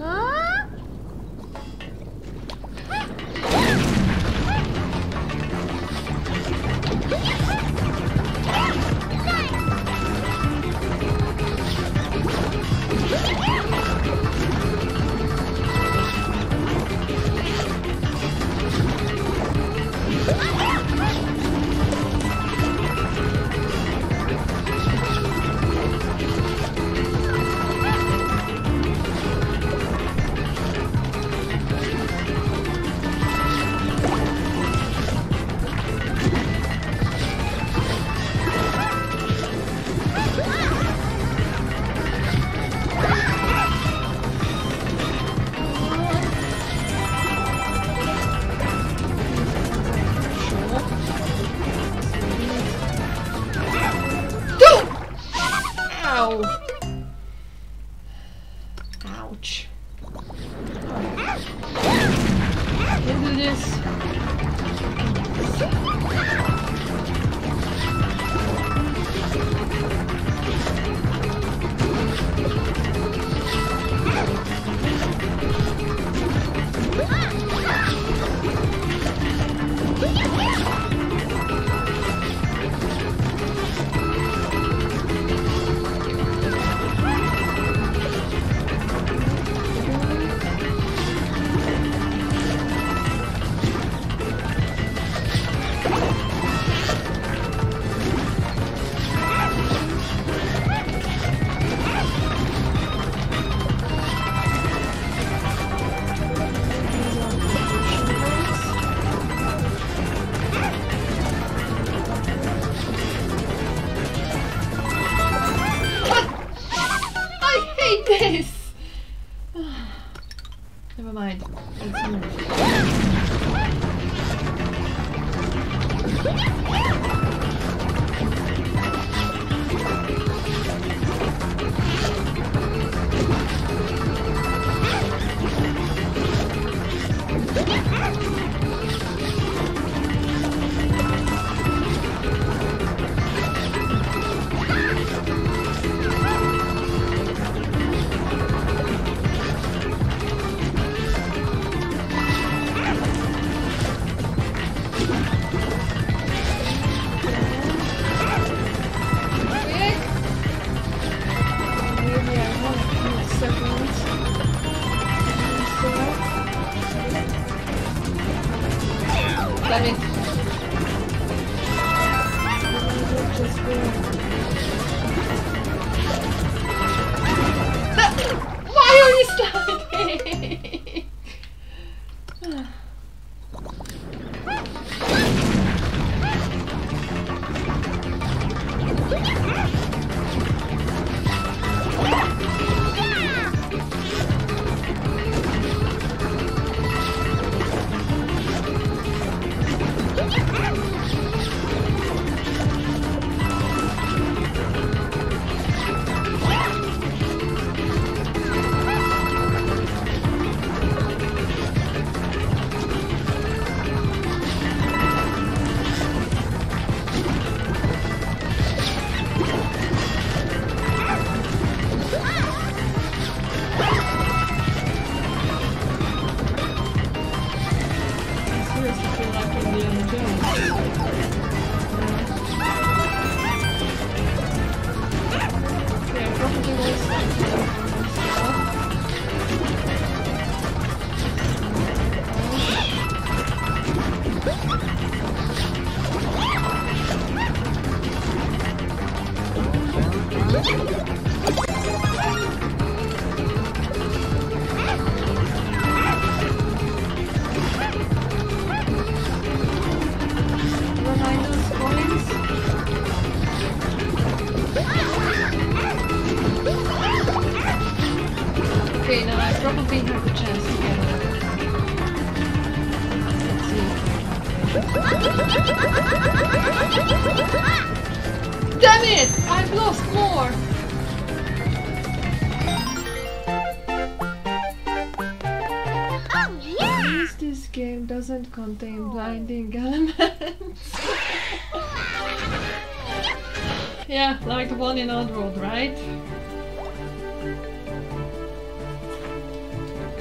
contain oh. blinding elements. [laughs] yeah, like the one in Oddworld, right?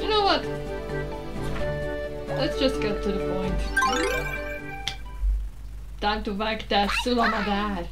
You know what? Let's just get to the point. Time to whack that Szulamadár.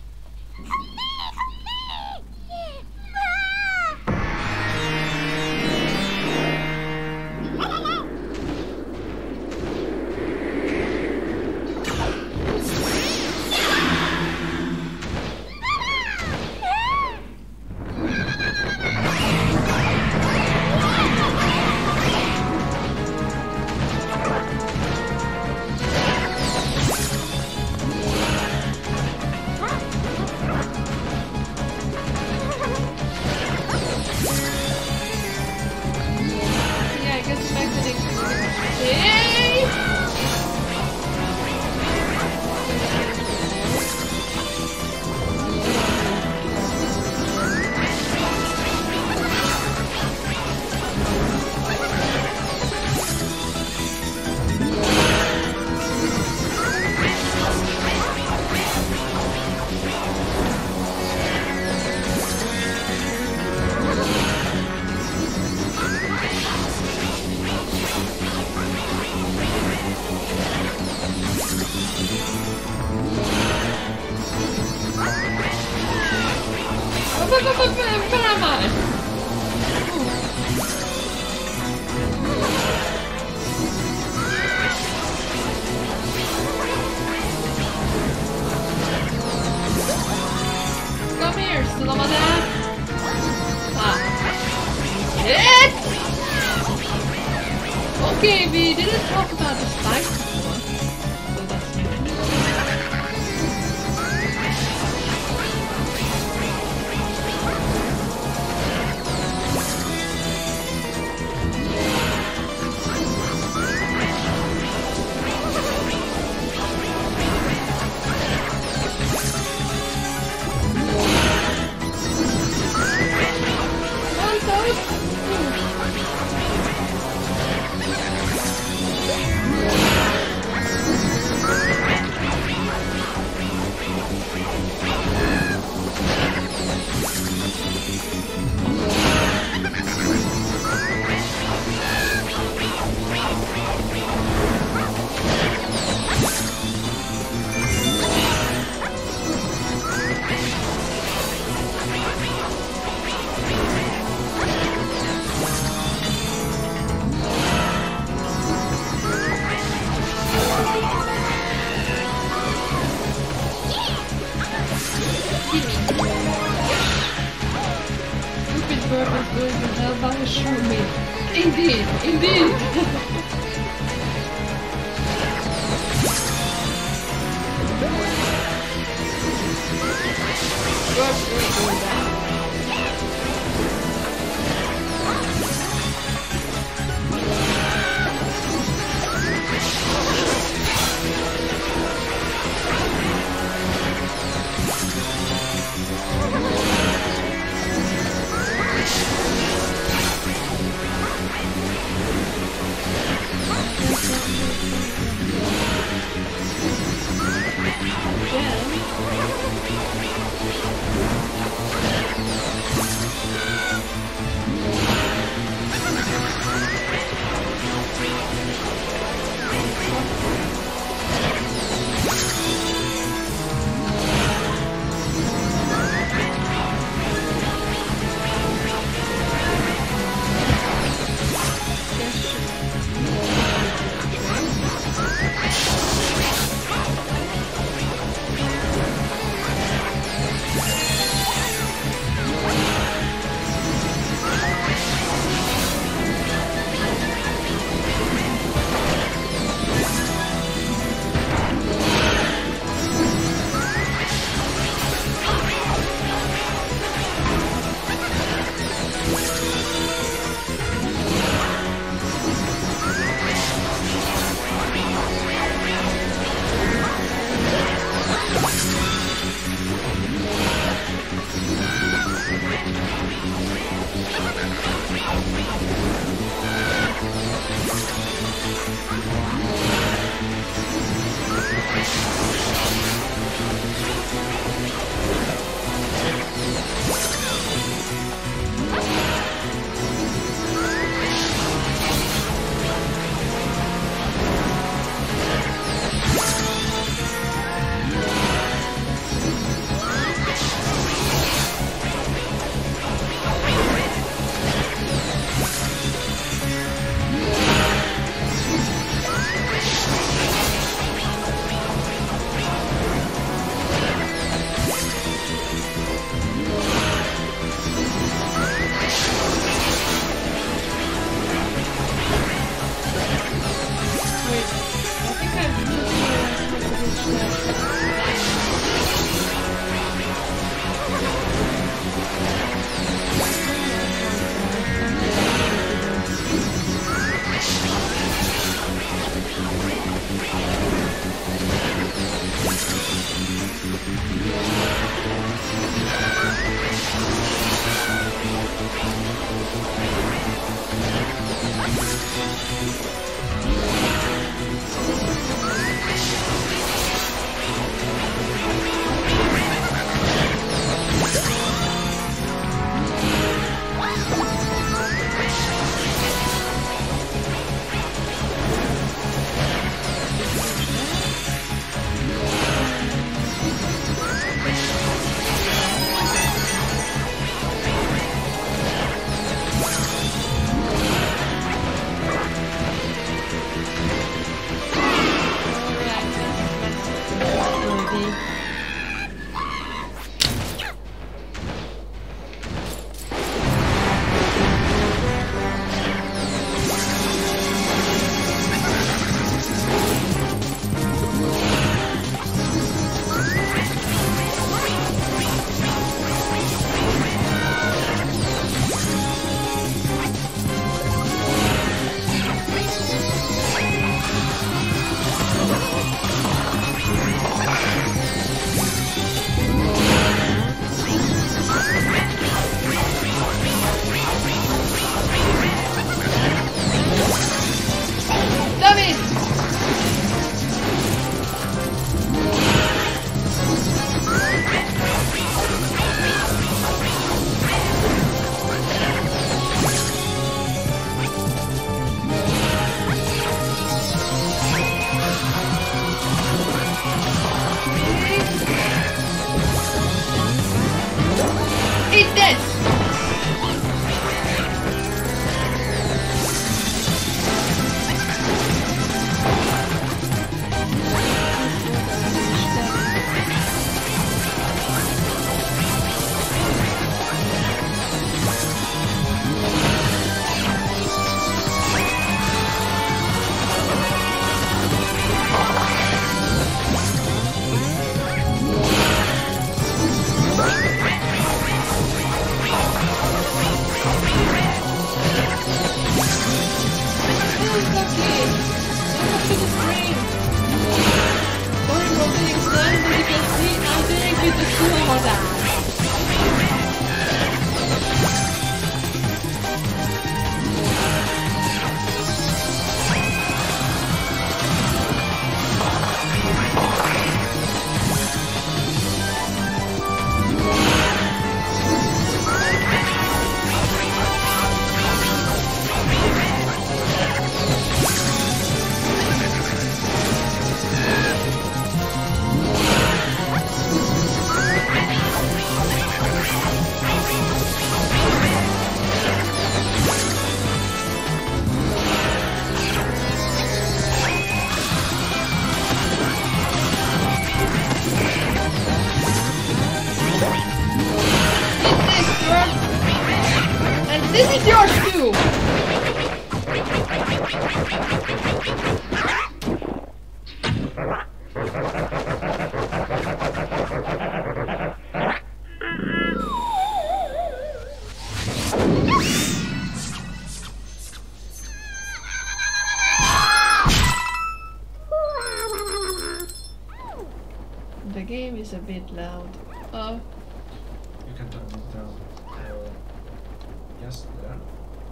Yes, there.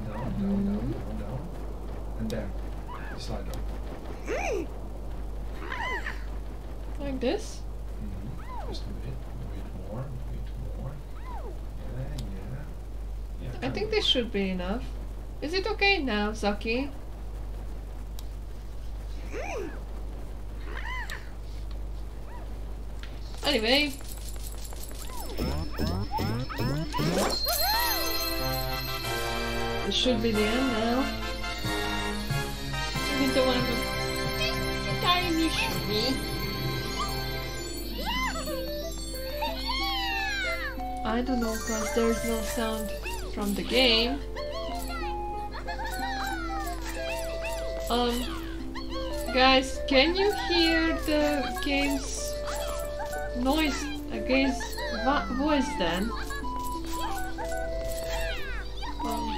Down, down, down, down, down. And there. Slide slider. like this? Mm-hmm. Just a bit, a bit more, a bit more. Yeah, yeah. yeah I think this should be enough. Is it okay now, Zaki? There's no sound from the game. Um, guys, can you hear the game's noise against vo- voice then? Um,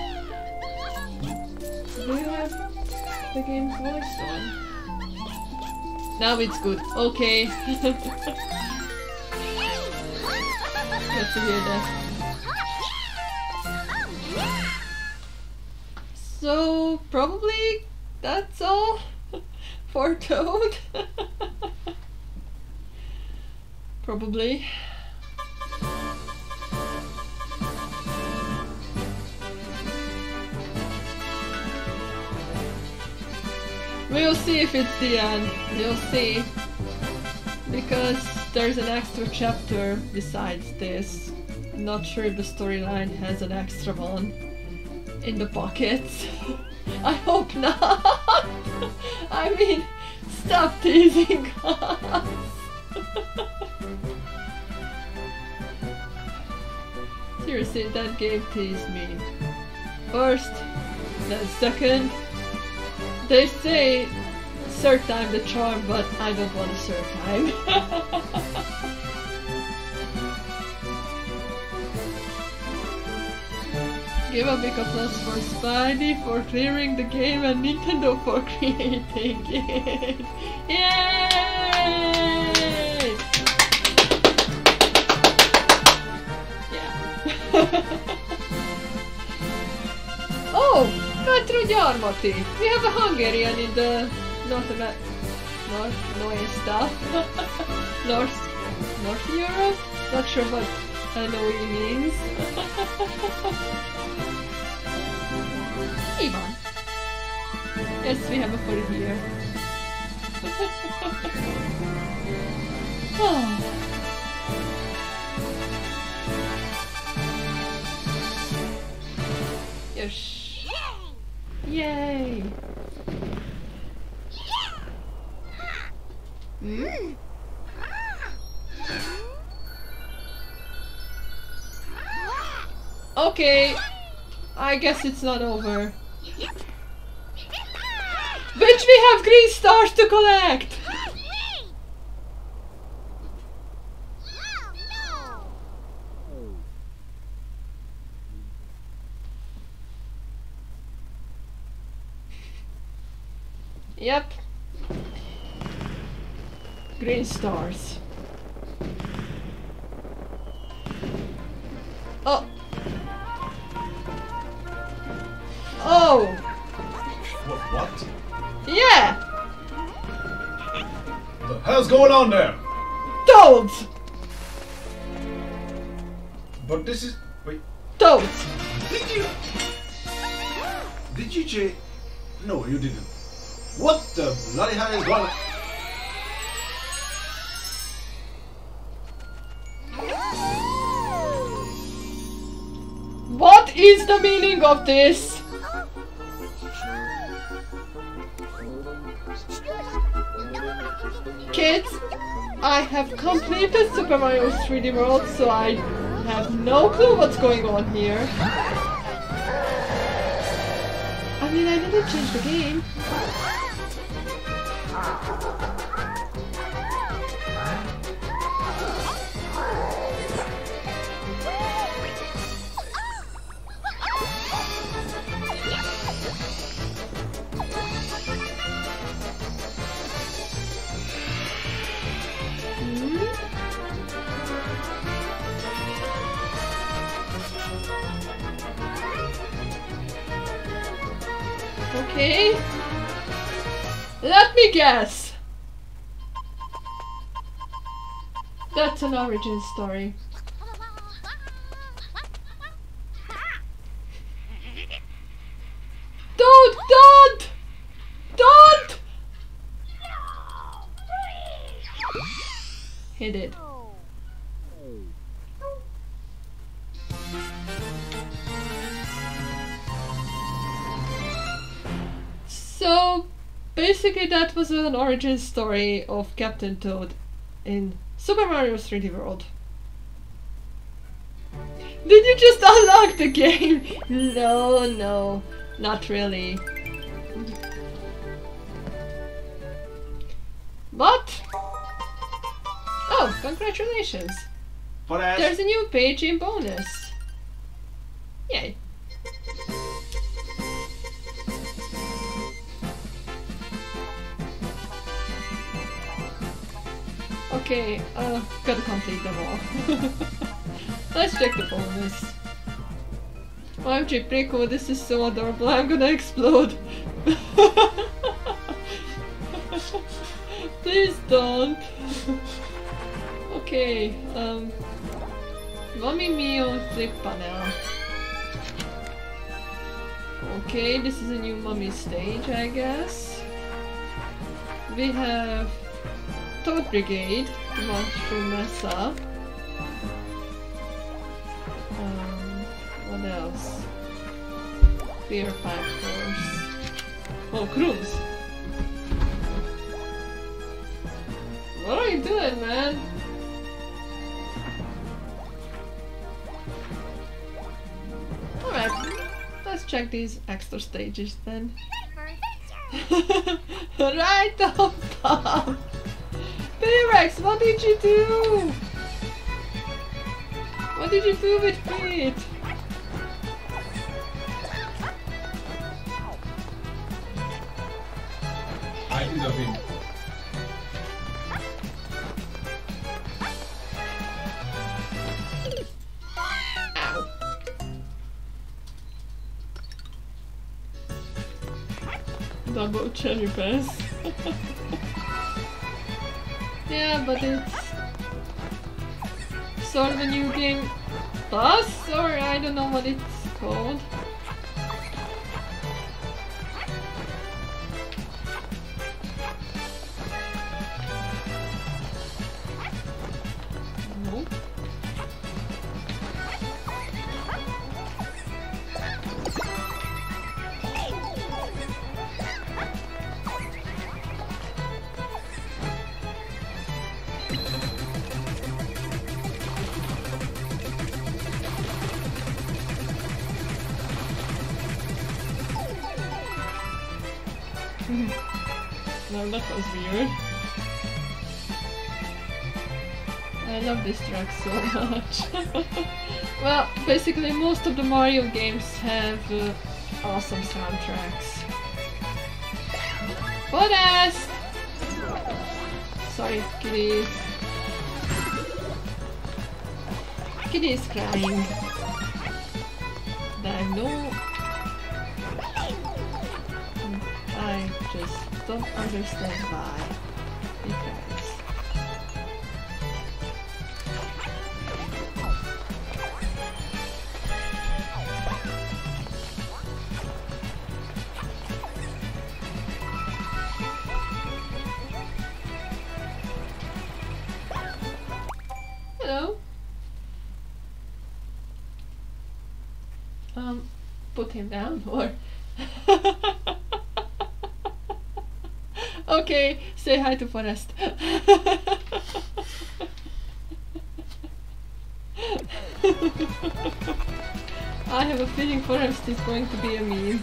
do you have the game's voice on? Now it's good. Okay. [laughs] To hear that. So probably that's all for Toad. [laughs] probably. We'll see if it's the end. You'll see. Because there's an extra chapter besides this. Not sure if the storyline has an extra one in the pockets. I hope not. [laughs] I mean, stop teasing us. Seriously, that game teased me. First, then second. They say third time the charm, but I don't want a third time. [laughs] Give a big applause for Spidey for clearing the game and Nintendo for [laughs] creating it. Yay! [laughs] Yeah. [laughs] oh, Petro Gyarmati. We have a Hungarian in the North America. North, North. North, North Europe? Not sure what I know what he means. Ivan. Yes, we have a furry here. [laughs] oh. Yes. Yay! Mm. Okay, I guess it's not over. Bitch, we have green stars to collect! Yep. Green stars. Oh. Oh. What? What? Yeah. The hell's going on there? Toads. But this is. Wait. Toads. Did you? Did you Jay? No, you didn't. What the bloody hell is going on? What is the meaning of this? Kids, I have completed Super Mario 3D World, so I have no clue what's going on here. I mean, I didn't change the game. Okay. Let me guess. That's an origin story. Don't! Don't! Don't! He did. So basically that was an origin story of Captain Toad in Super Mario 3D World. Did you just [laughs] unlock the game? [laughs] No, no, not really. But Oh, congratulations! There's a new page in bonus. Yay. Okay, uh, gotta complete them all. [laughs] Let's check the bonus. OMG, Prico, this is so adorable, I'm gonna explode. [laughs] Please don't. okay, um... Mommy Mio flip panel. Okay, this is a new mummy stage, I guess. We have Toad Brigade, Mushroom Mesa. Um, what else? Fear Factors. Oh, Cruise! What are you doing, man? Alright, let's check these extra stages then. [laughs] right up, Bob! Rex, what did you do? What did you do with Pete? I win. Ow. Double cherry pass. [laughs] yeah, but it's sort of a new game plus, or I don't know what it's called. That was weird. I love this track so much. [laughs] well, basically most of the Mario games have uh, awesome soundtracks. Bonus! Sorry, kitties. Kitty is crying. Understand why. Forrest. [laughs] I have a feeling Forrest is going to be a meme.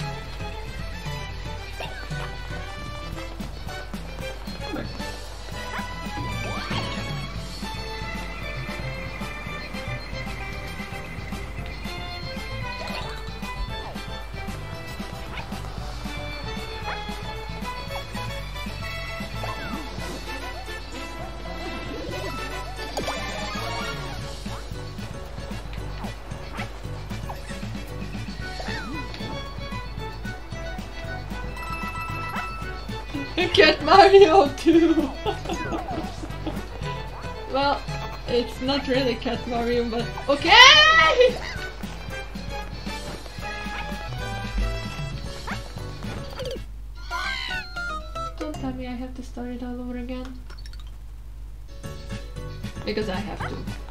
Really Cat Mario, but okay! Don't tell me I have to start it all over again. Because I have to.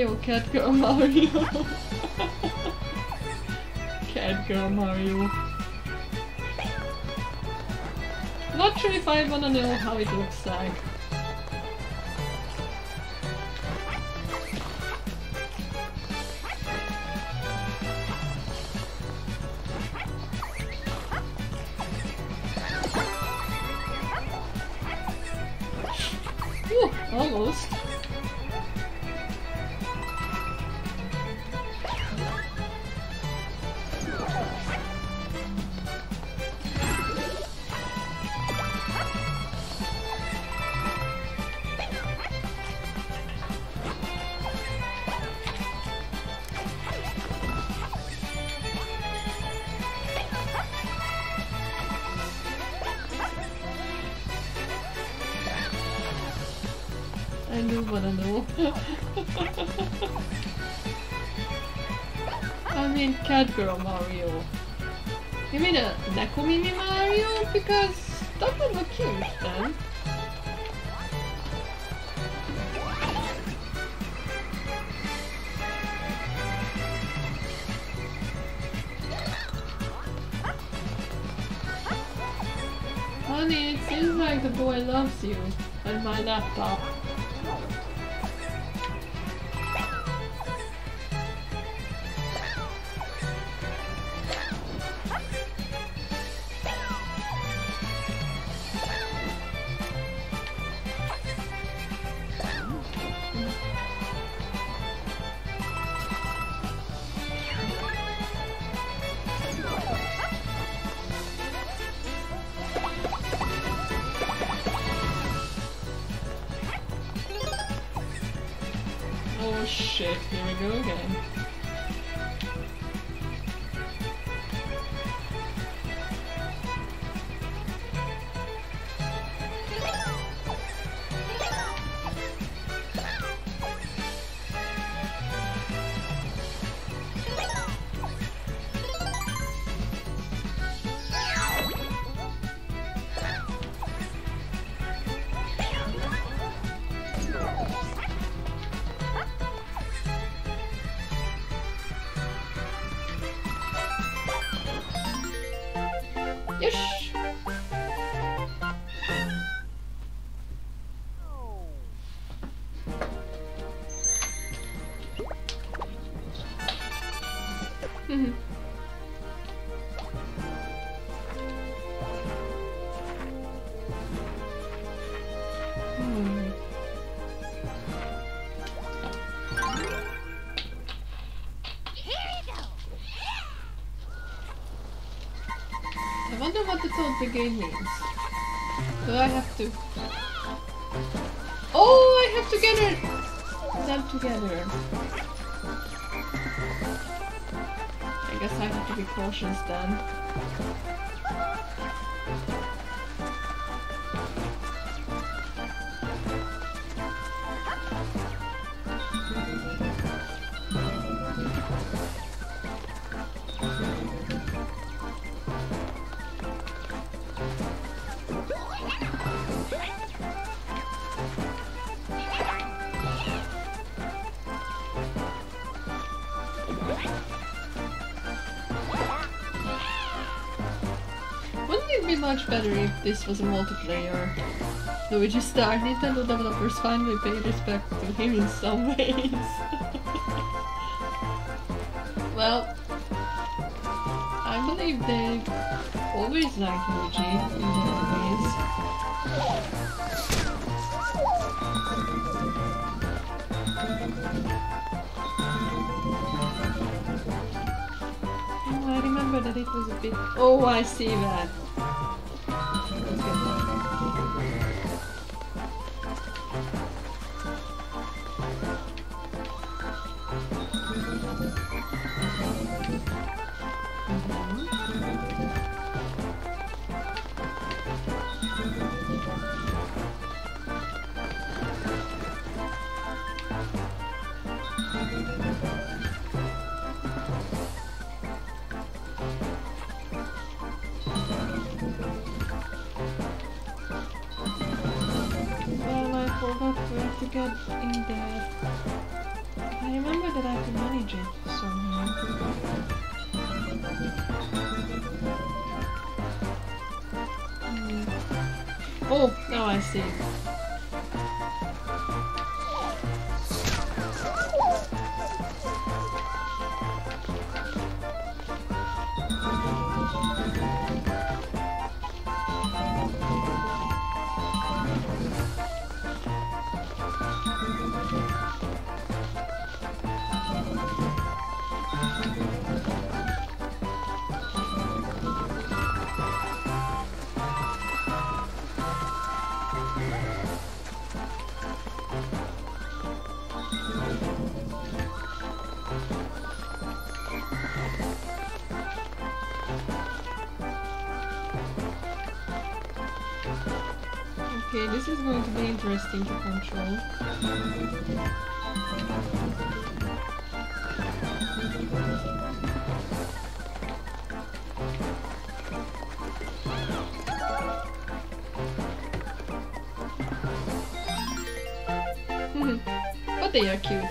Mario, cat girl Mario. cat girl Mario. Not sure if I wanna know how it looks like. Cat Yes! The game means. Do I have to? Oh, I have to get it. Them together. I guess I have to be cautious then. This was a multiplayer? Luigi Star, Nintendo developers finally paid respect to him in some [laughs] ways. well, I believe they always liked Luigi in their ways. I remember that it was a bit. Oh, I see that. To control. [laughs] but they are cute.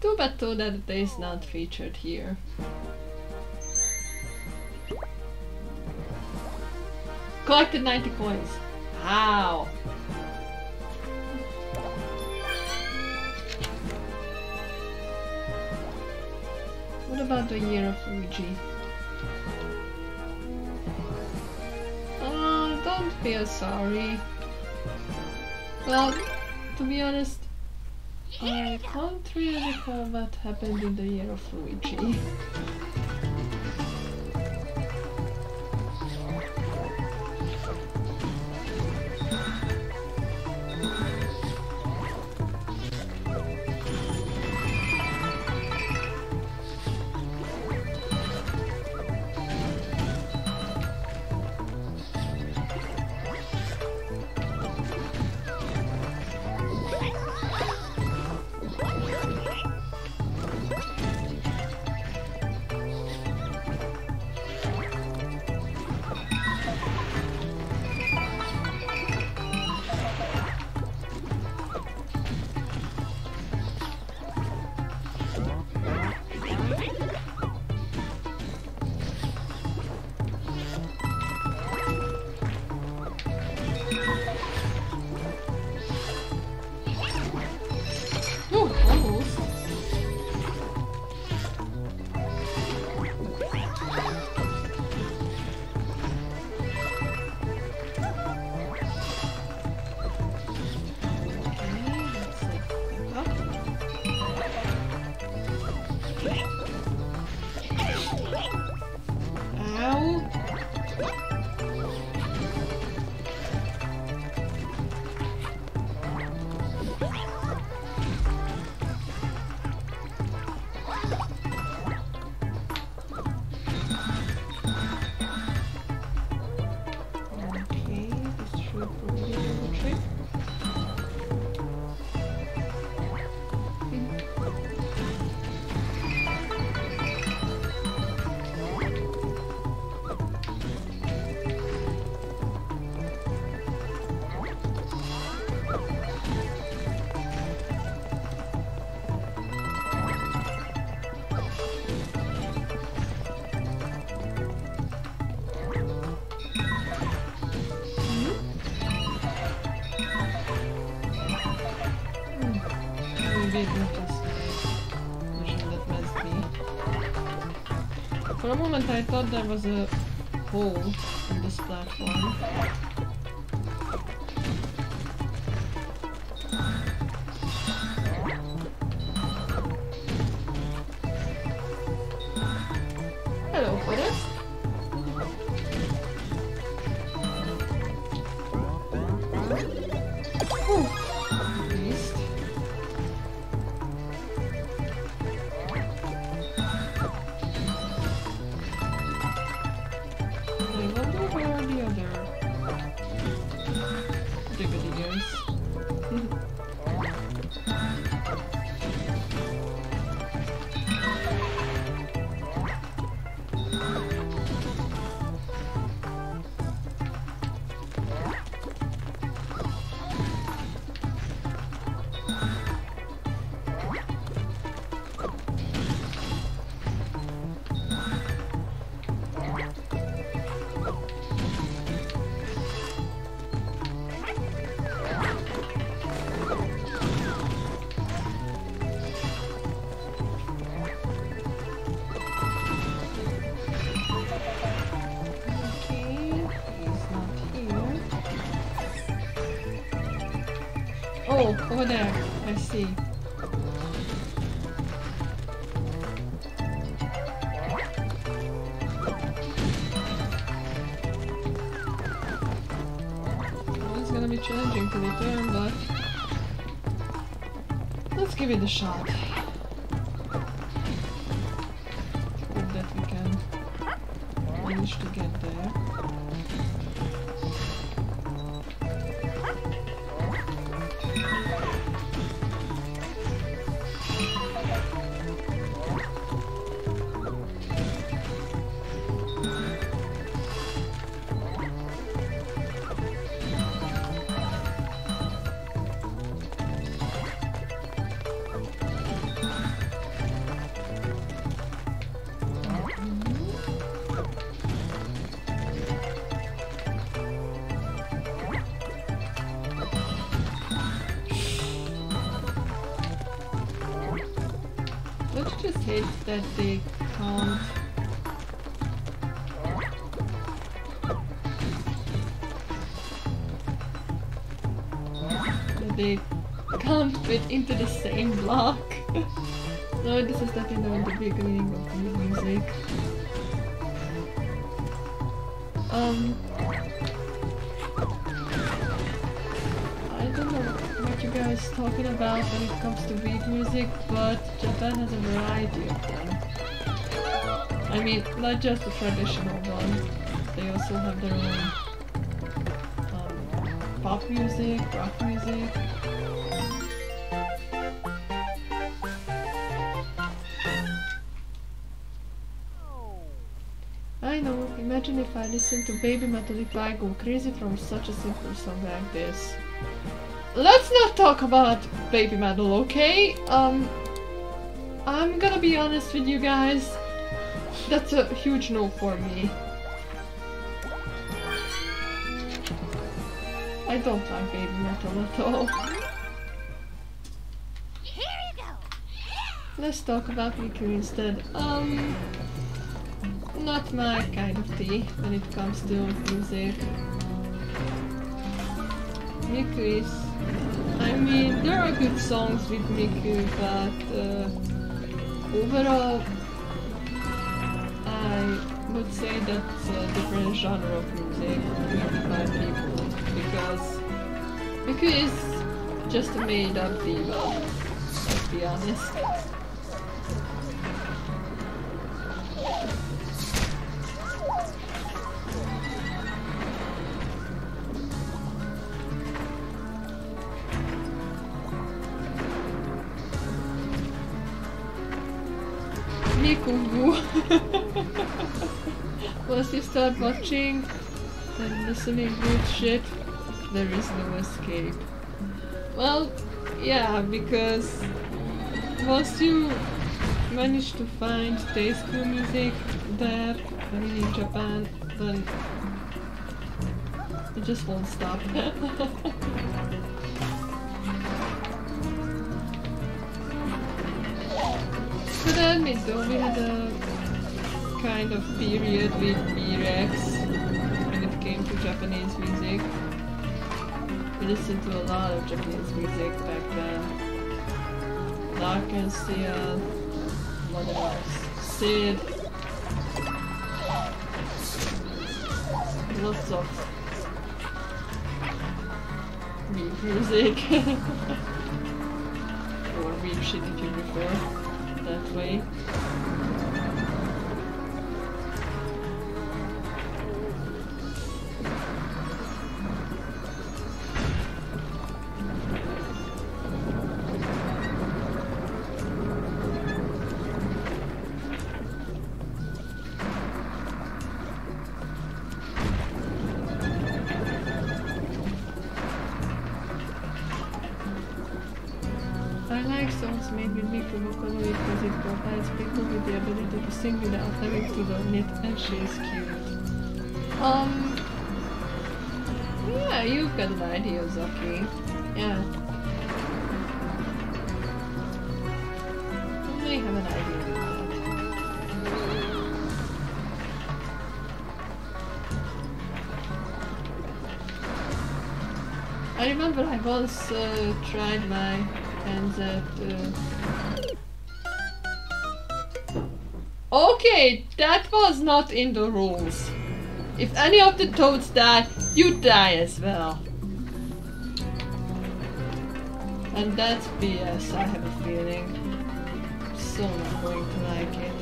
Too bad though that they is not featured here. Collected 90 coins. Wow. What about the year of Luigi? Oh, don't feel sorry. Well, to be honest, I can't really recall what happened in the year of Luigi. Moment I thought there was a hole give it a shot. That they can't that they can't fit into the same block? [laughs] no, this is definitely the beginning of the music. Um I don't know what you guys talking about when it comes to beat music, but not just the traditional one. They also have their own um, pop music, rock music. I know, imagine if I listened to Baby Metal if I go crazy from such a simple song like this. Let's not talk about Baby Metal, okay? Um, I'm gonna be honest with you guys. That's a huge no for me. I don't like Baby Metal at all. Here you go. Let's talk about Miku instead. Um, not my kind of tea when it comes to music. Miku is. I mean, there are good songs with Miku, but uh, overall, that's a different genre of music by people because Miku is just a made up diva. Let's be honest. Watching and listening good shit, there is no escape. Well, yeah, because once you manage to find tasteful music there, I mean in Japan, then it just won't stop. [laughs] admit though, we had a kind of period with B-Rex Japanese music. We listened to a lot of Japanese music back then. L'Arc-en-Ciel, uh, what else? Sid. Lots of music. [laughs] or weird shit if you prefer that way. Sing without having to it and she is cute. Um Yeah, you've got an idea, Zaki. Yeah. May have an idea. I remember I once uh, tried my hands at. Uh... Okay, that was not in the rules. If any of the toads die, you die as well. And that's BS, I have a feeling. So not going to like it.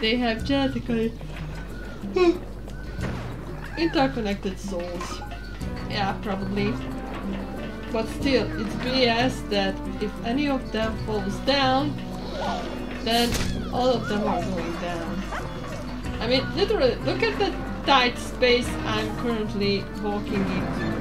They have genetically hmm, interconnected souls. Yeah, probably. But still, it's BS that if any of them falls down, then all of them are going down. I mean, literally, look at the tight space I'm currently walking into.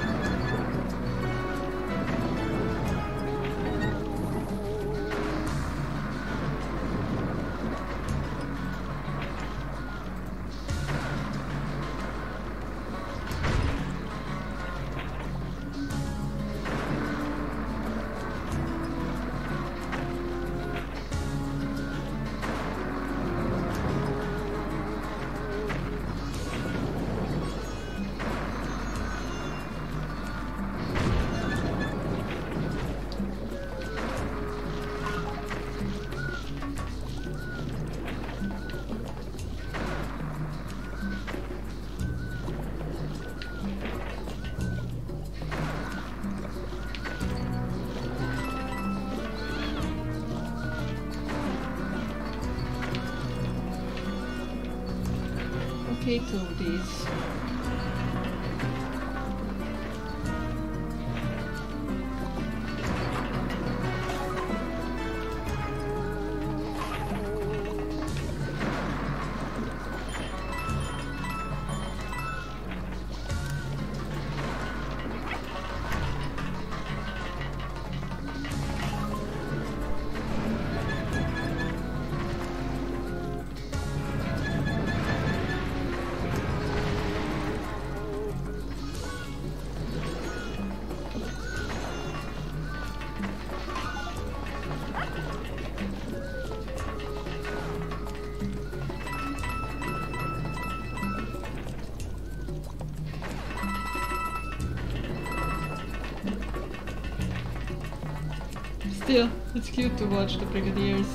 It's cute to watch the Brigadiers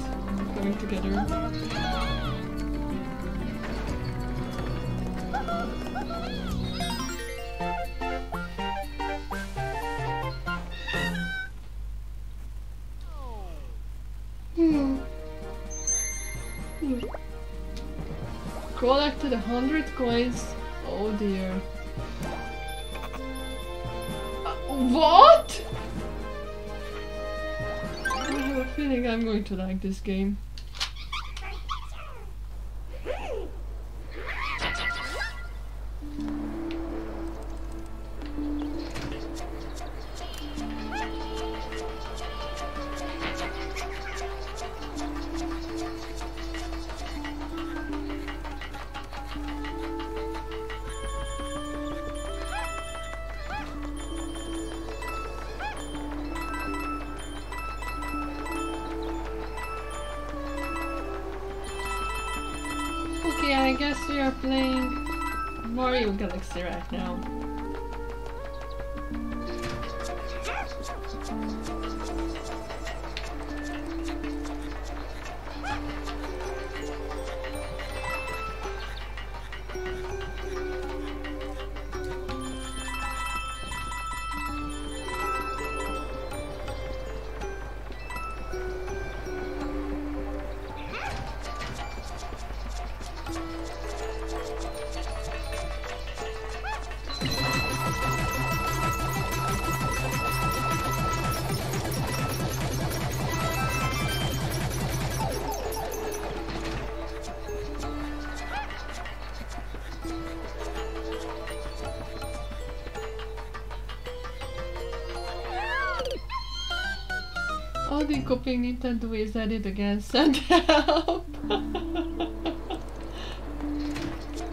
coming together. Hmm. hmm. Collected a hundred coins to like this game. We are playing Mario Galaxy right now. Copying Nintendo is at it again, send help!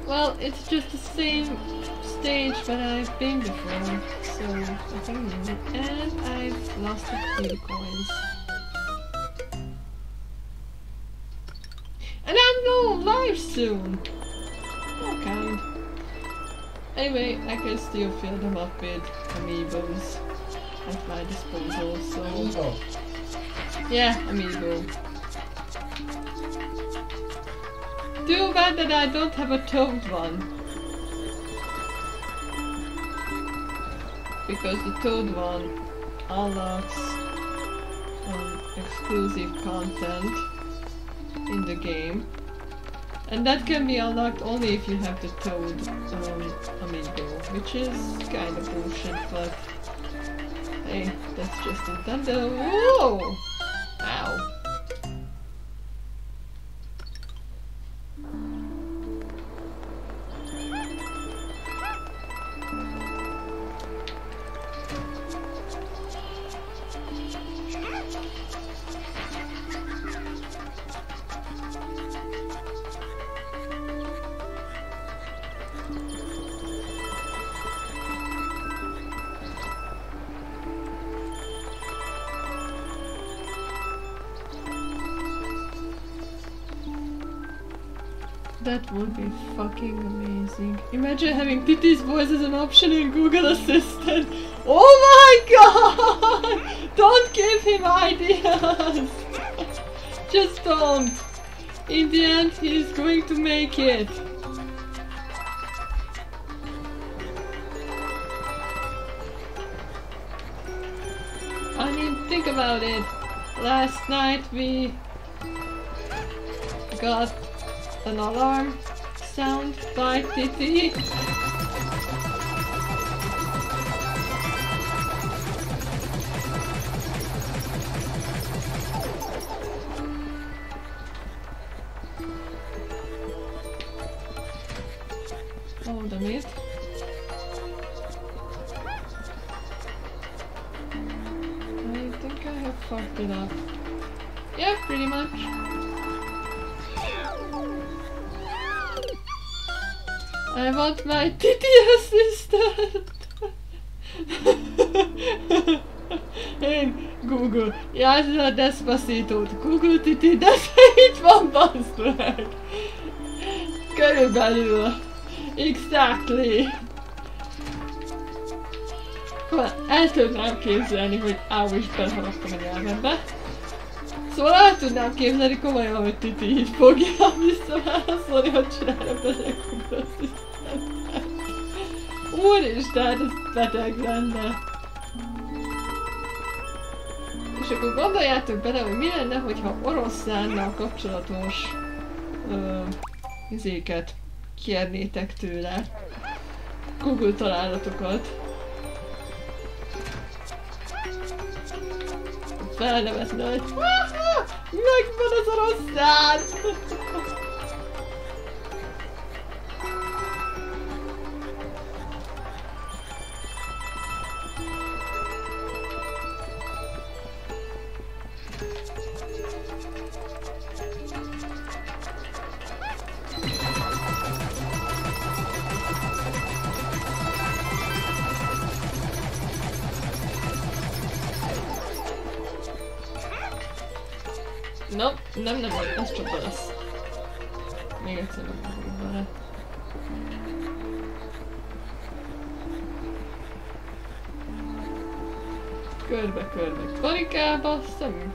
well, it's just the same stage that I've been before, so nothing new. And I've lost a few coins. And I'm going live soon! Oh, kind. Anyway, I can still fill them up with amiibos at my disposal, so... Oh. Yeah, amiibo. Too bad that I don't have a toad one. Because the toad one unlocks um, exclusive content in the game. And that can be unlocked only if you have the toad um, amiibo, which is kind of bullshit, but hey, that's just Nintendo. Whoa! Would be fucking amazing. Imagine having Titi's voice as an option in Google Assistant. Oh my god! [laughs] Don't give him ideas! [laughs] Just don't. In the end, he's going to make it. I mean, think about it. Last night we got an alarm sound by Titi. Despacito-t. Google titi, de itt van baszd meg. Körülbelül. Exactly. El tudnám képzelni, hogy áll is beleharaptam a nyelvembe. Szóval el tudnám képzelni komolyan, hogy Titi így fogja visszaválaszolni, hogy csinálja bele Google. Úristen, ez beteg lenne. És akkor gondoljátok bele, hogy mi lenne, hogyha oroszlánnal kapcsolatos ö, izéket kérnétek tőle. Google találatokat. Felnevetne, hogy megvan az a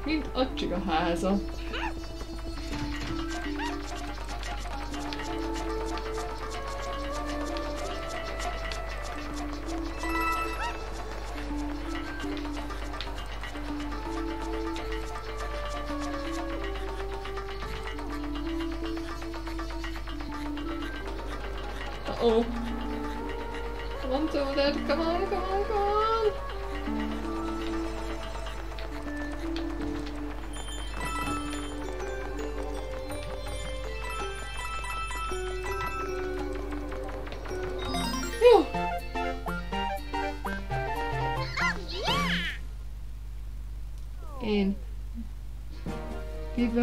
mint a csiga háza. Uh-oh. Come on, Toadette, come on, come on, come on!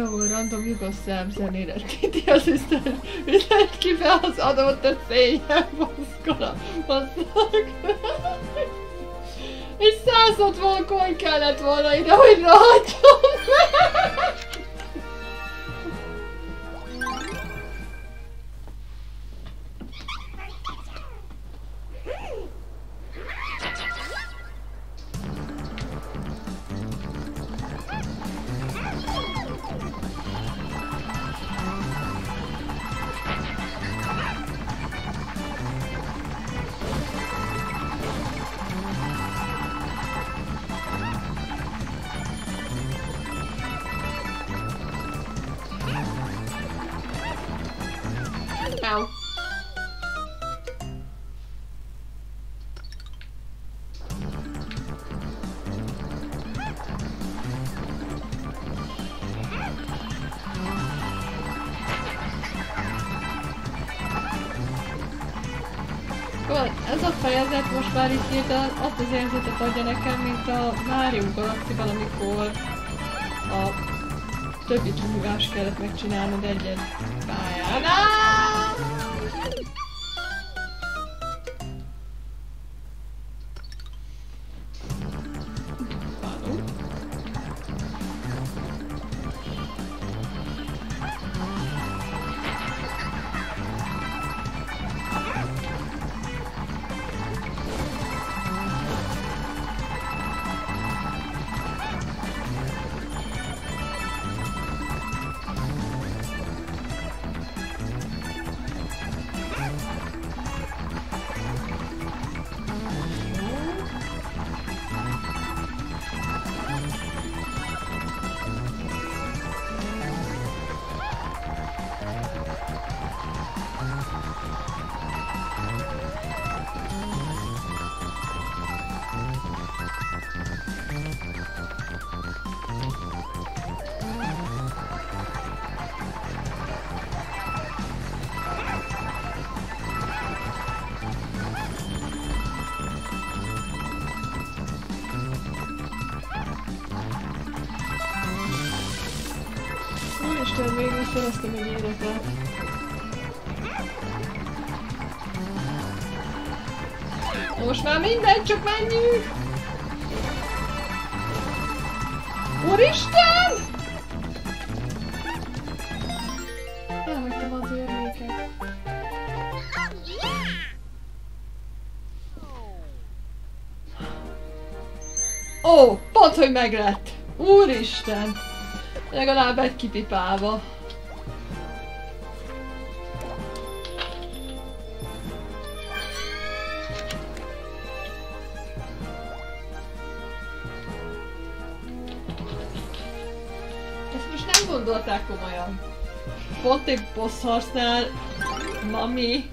ahol random jugoszláv zenére kéti az Isten, és lehet ki be az adott a szélyen, baszkala, basznak. [laughs] És 160 kony kellett volna ide, hogy rahagyja. Már itt hirtelen azt az érzetet adja nekem, mint a Mario Galaxy-ban, amikor a többi kihívást kellett megcsinálnod egy-egy pályán. Meglett! Úristen! Legalább egy kipipálva. Ezt most nem gondolták komolyan. Pont egy Mami.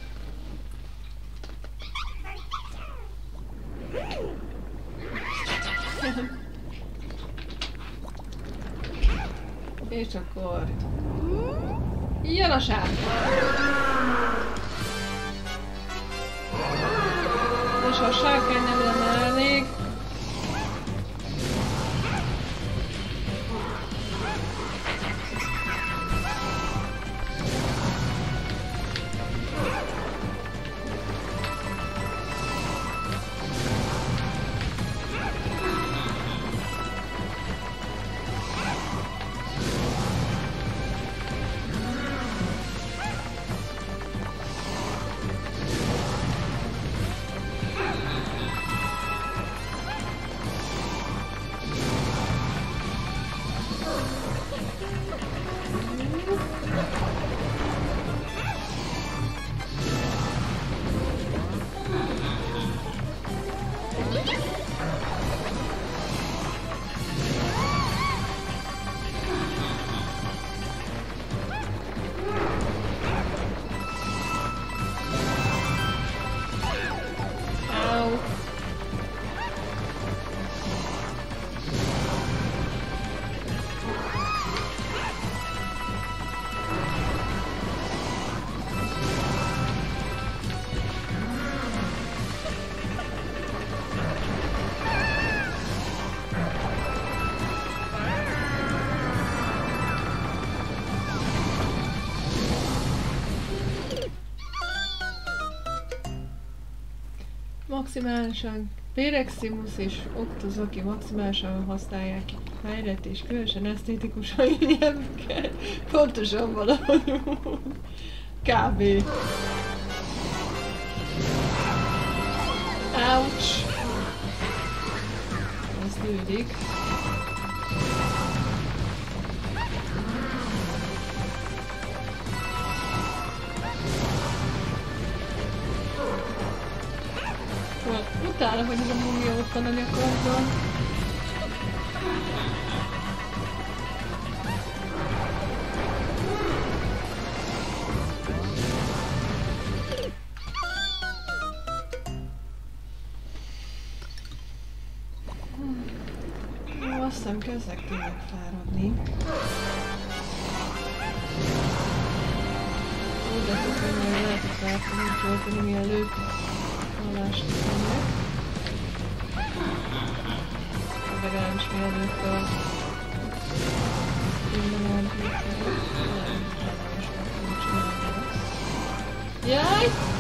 Maximálisan Péreximus és Octozoki maximálisan használják fejlett és különösen esztétikusan [laughs] nyelvüket. Pontosan valahogy. Kb. Ouch! Ez lődik. Utána, hogy ez a mumia ott van a nyakarban. Jó, azt hiszem kezdek tényleg fáradni. Úgy de hogy még lehet, hogy fel fogunk tölteni, mielőtt hallást mennek. De legalábbis mielőtt a minden elbízszerek. Jaj!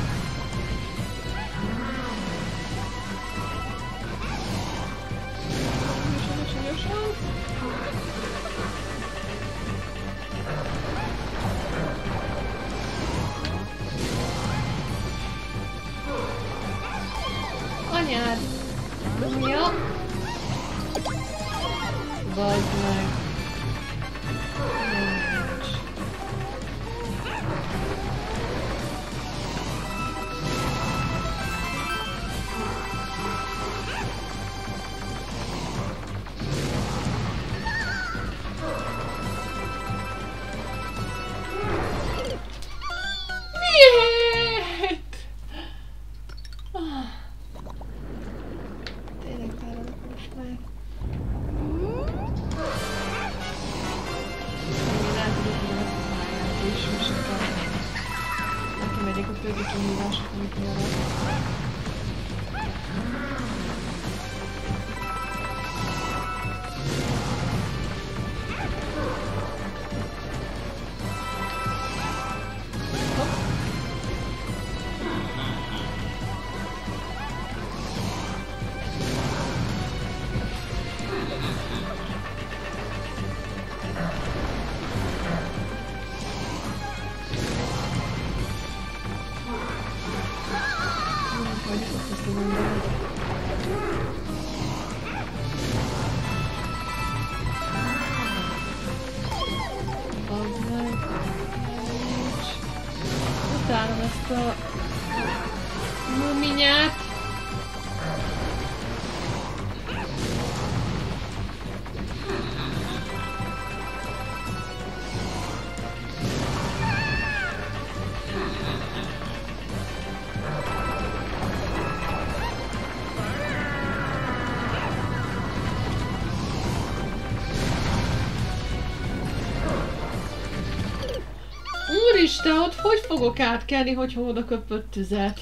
Hogy fogok átkelni, hogyha oda köpött tüzet?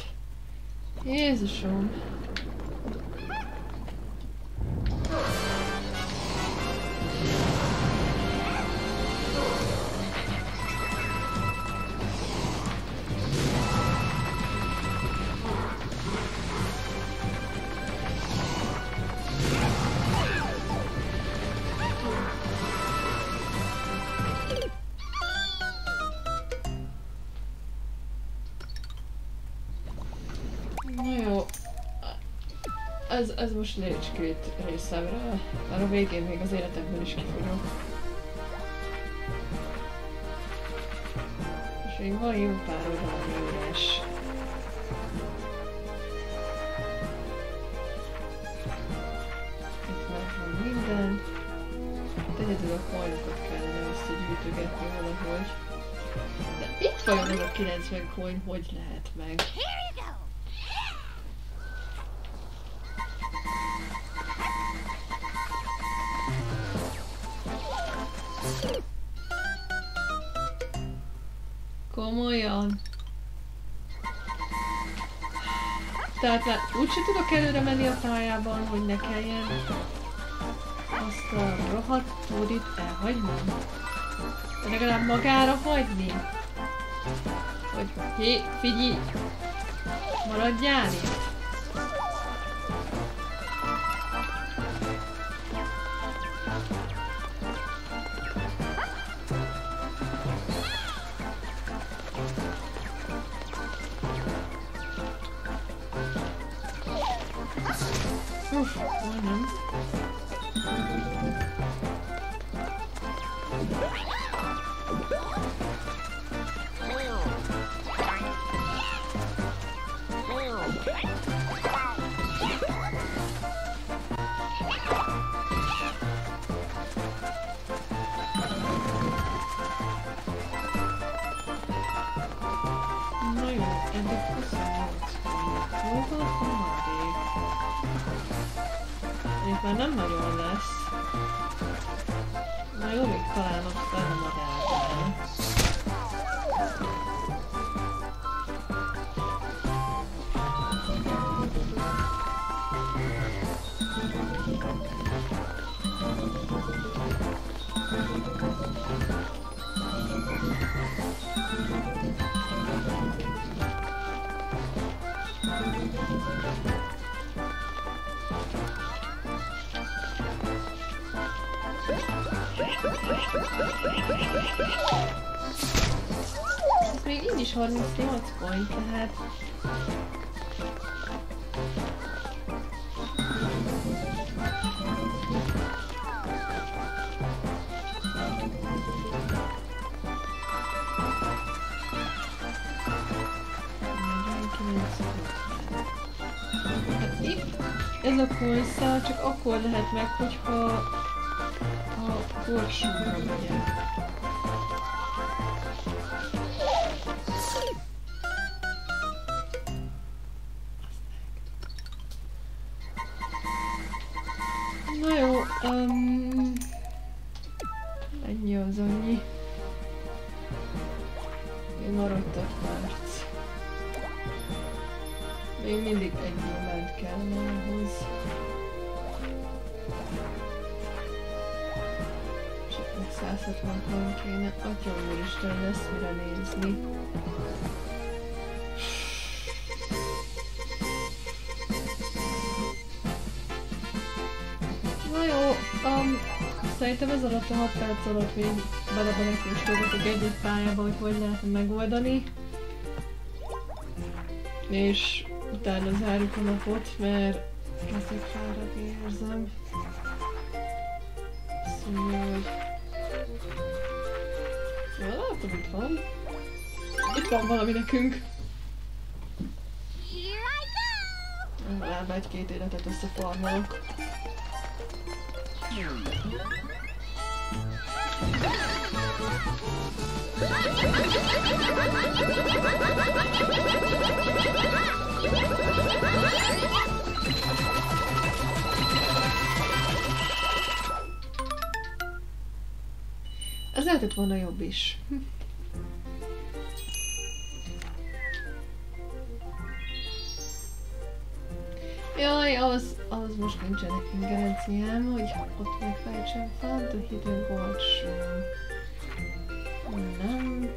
Jézusom. Ez, ez most nincs két részemre, mert a végén még az életemben is kifogyok. És még van jó pár üres. Itt megvan minden. Hát egyedül a coinokat kellene összegyűjtögetni valahogy. De itt vajon ez a 90 coin hogy lehet meg? Tehát már úgyse tudok előre menni a pályában, hogy ne kelljen azt a rohadt túrit elhagynom. De legalább magára hagyni. Hogy hé, figyelj! Maradjál itt! Itt már nem nagyon lesz. Na jó, még talán ott fenn a madárnál. Ez még így is 38 point, tehát... Hát ez a coinszál csak akkor lehet meg, hogyha a ez alatt a 6 perc alatt még bele-belekóstolgatok egy-egy pályába, hogy hogy lehetne megoldani. És utána zárjuk a napot, mert kezdek fáradni érzem. Mondja, hogy... Ja, látom, itt van. Itt van valami nekünk. Legalább egy-két életet összefarmolok. Ez lehetett volna jobb is. Jaj, az, az most nincsenek ingerenciám, hogy ott megfejtsem fel, de hideg volt sem. Nem.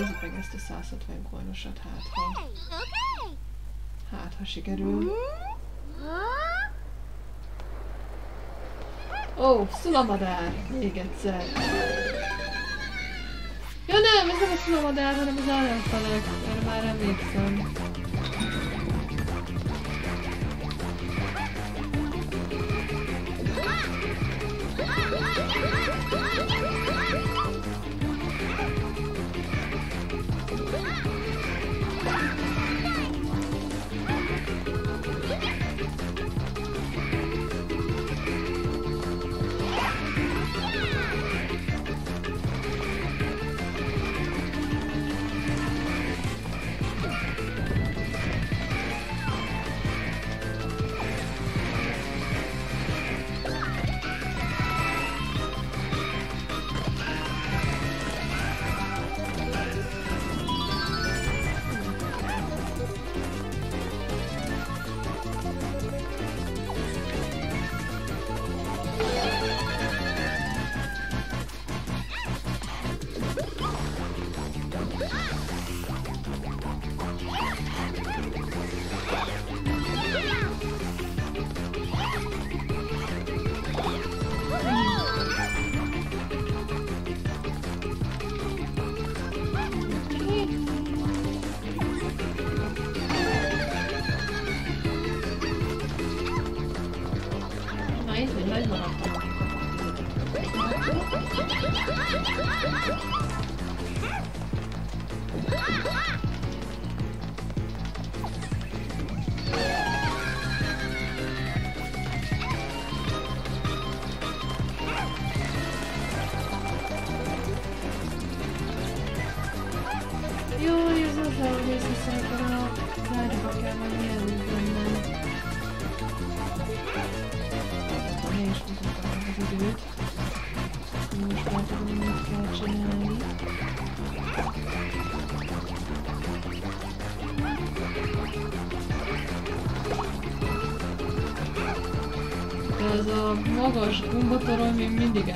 Nézzük meg ezt a 150 coinosat, hát ha, hát ha sikerül. Huh? Ó, oh, szulamadár! Még egyszer. Ja nem, ez nem a szulamadár, hanem az ellenfelek. Erre már emlékszem. motorom én mindig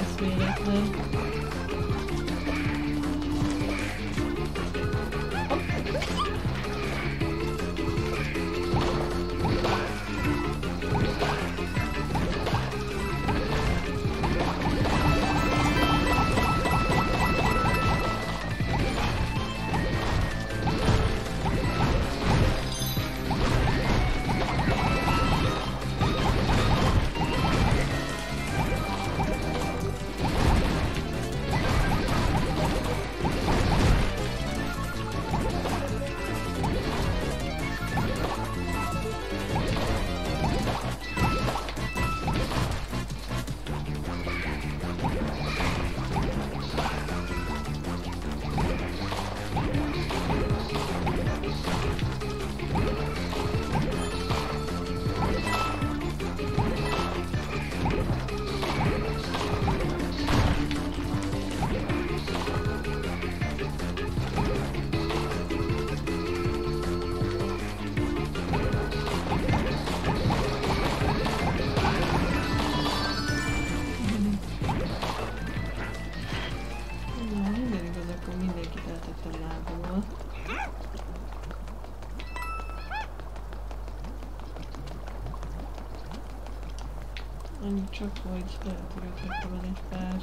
csak, hogy hagytam el egy pár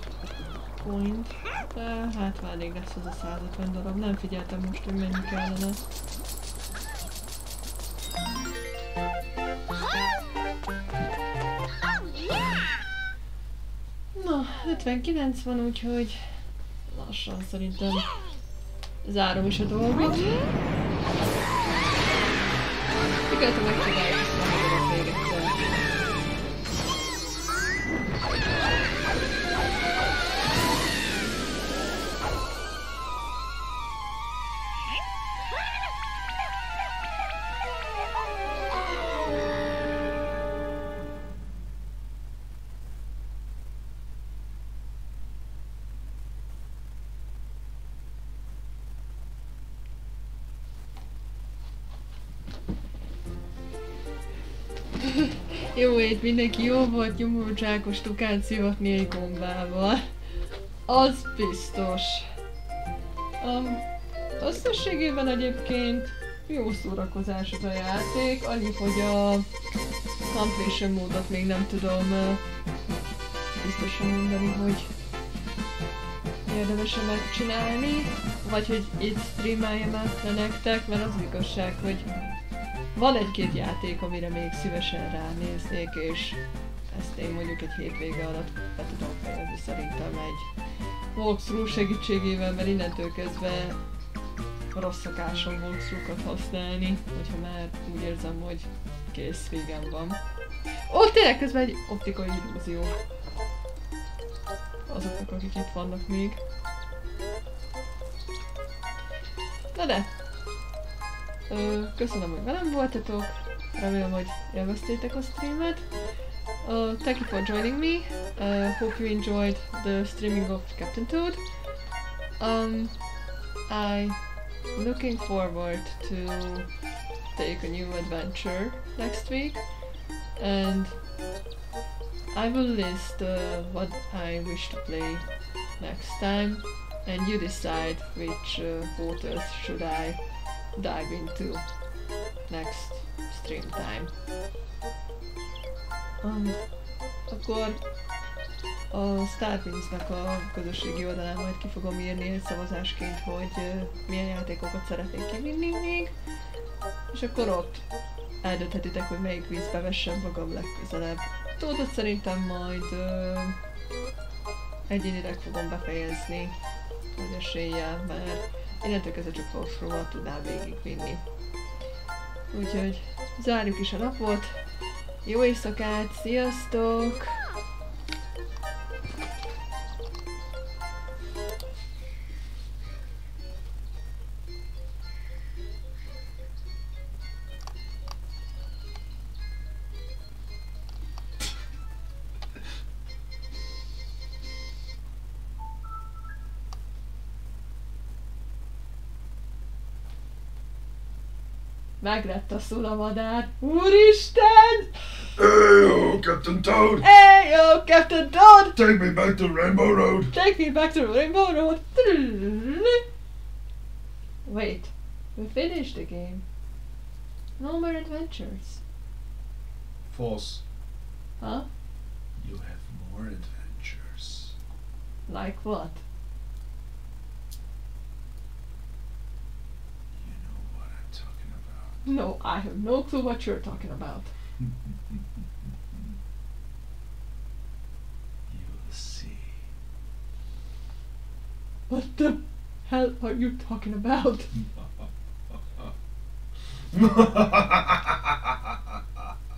point, de hát már elég lesz az a 150 darab. Nem figyeltem most, hogy mennyi kellene. Na, 59 van, úgyhogy lassan szerintem zárom is a dolgot. Figyeltem, megcsináljuk Ét, mindenki jó volt, nyomorúcsákos tukát szivatni egy gombával. Az biztos. Um, összességében egyébként jó szórakozás az a játék, annyi, hogy a completion módot még nem tudom biztosan mondani, hogy érdemes megcsinálni, vagy hogy itt streameljem át nektek, mert az igazság, hogy van egy-két játék, amire még szívesen ránéznék, és ezt én mondjuk egy hétvége alatt be tudom fejezni szerintem egy walkthrough segítségével, mert innentől kezdve rossz szokásom walkthrough-kat használni, hogyha már úgy érzem, hogy kész, végem van. Ó, tényleg közben egy optikai illúzió. Azoknak, akik itt vannak még. Na de, köszönöm, hogy velem voltatok. Remélem, hogy élveztétek a streamet. Uh, thank you for joining me. Uh, hope you enjoyed the streaming of Captain Toad. Um, I'm looking forward to take a new adventure next week, and I will list uh, what I wish to play next time, and you decide which uh, waters should I dive into next stream time. Um, akkor a Starwings-nek a közösségi oldalán majd ki fogom írni szavazásként, hogy milyen játékokat szeretnék kivinni még, és akkor ott eldönthetitek, hogy melyik vízbe vessem magam legközelebb. Tudod, szerintem majd uh, egyénileg fogom befejezni, nagy eséllyel, mert innentől kezdve csak Foxról tudnám végigvinni. Úgyhogy zárjuk is a napot. Jó éjszakát, sziasztok! Meglett a szulamadár. Úristen! Hey, Captain Toad! Hey, yo, Captain Toad! Take me back to Rainbow Road! Take me back to Rainbow Road. Wait, we finished the game. No more adventures. False. Huh? You have more adventures. Like what? You know what I'm talking about. No, I have no clue what you're talking about. You'll see. What the hell are you talking about? [laughs] [laughs] [laughs]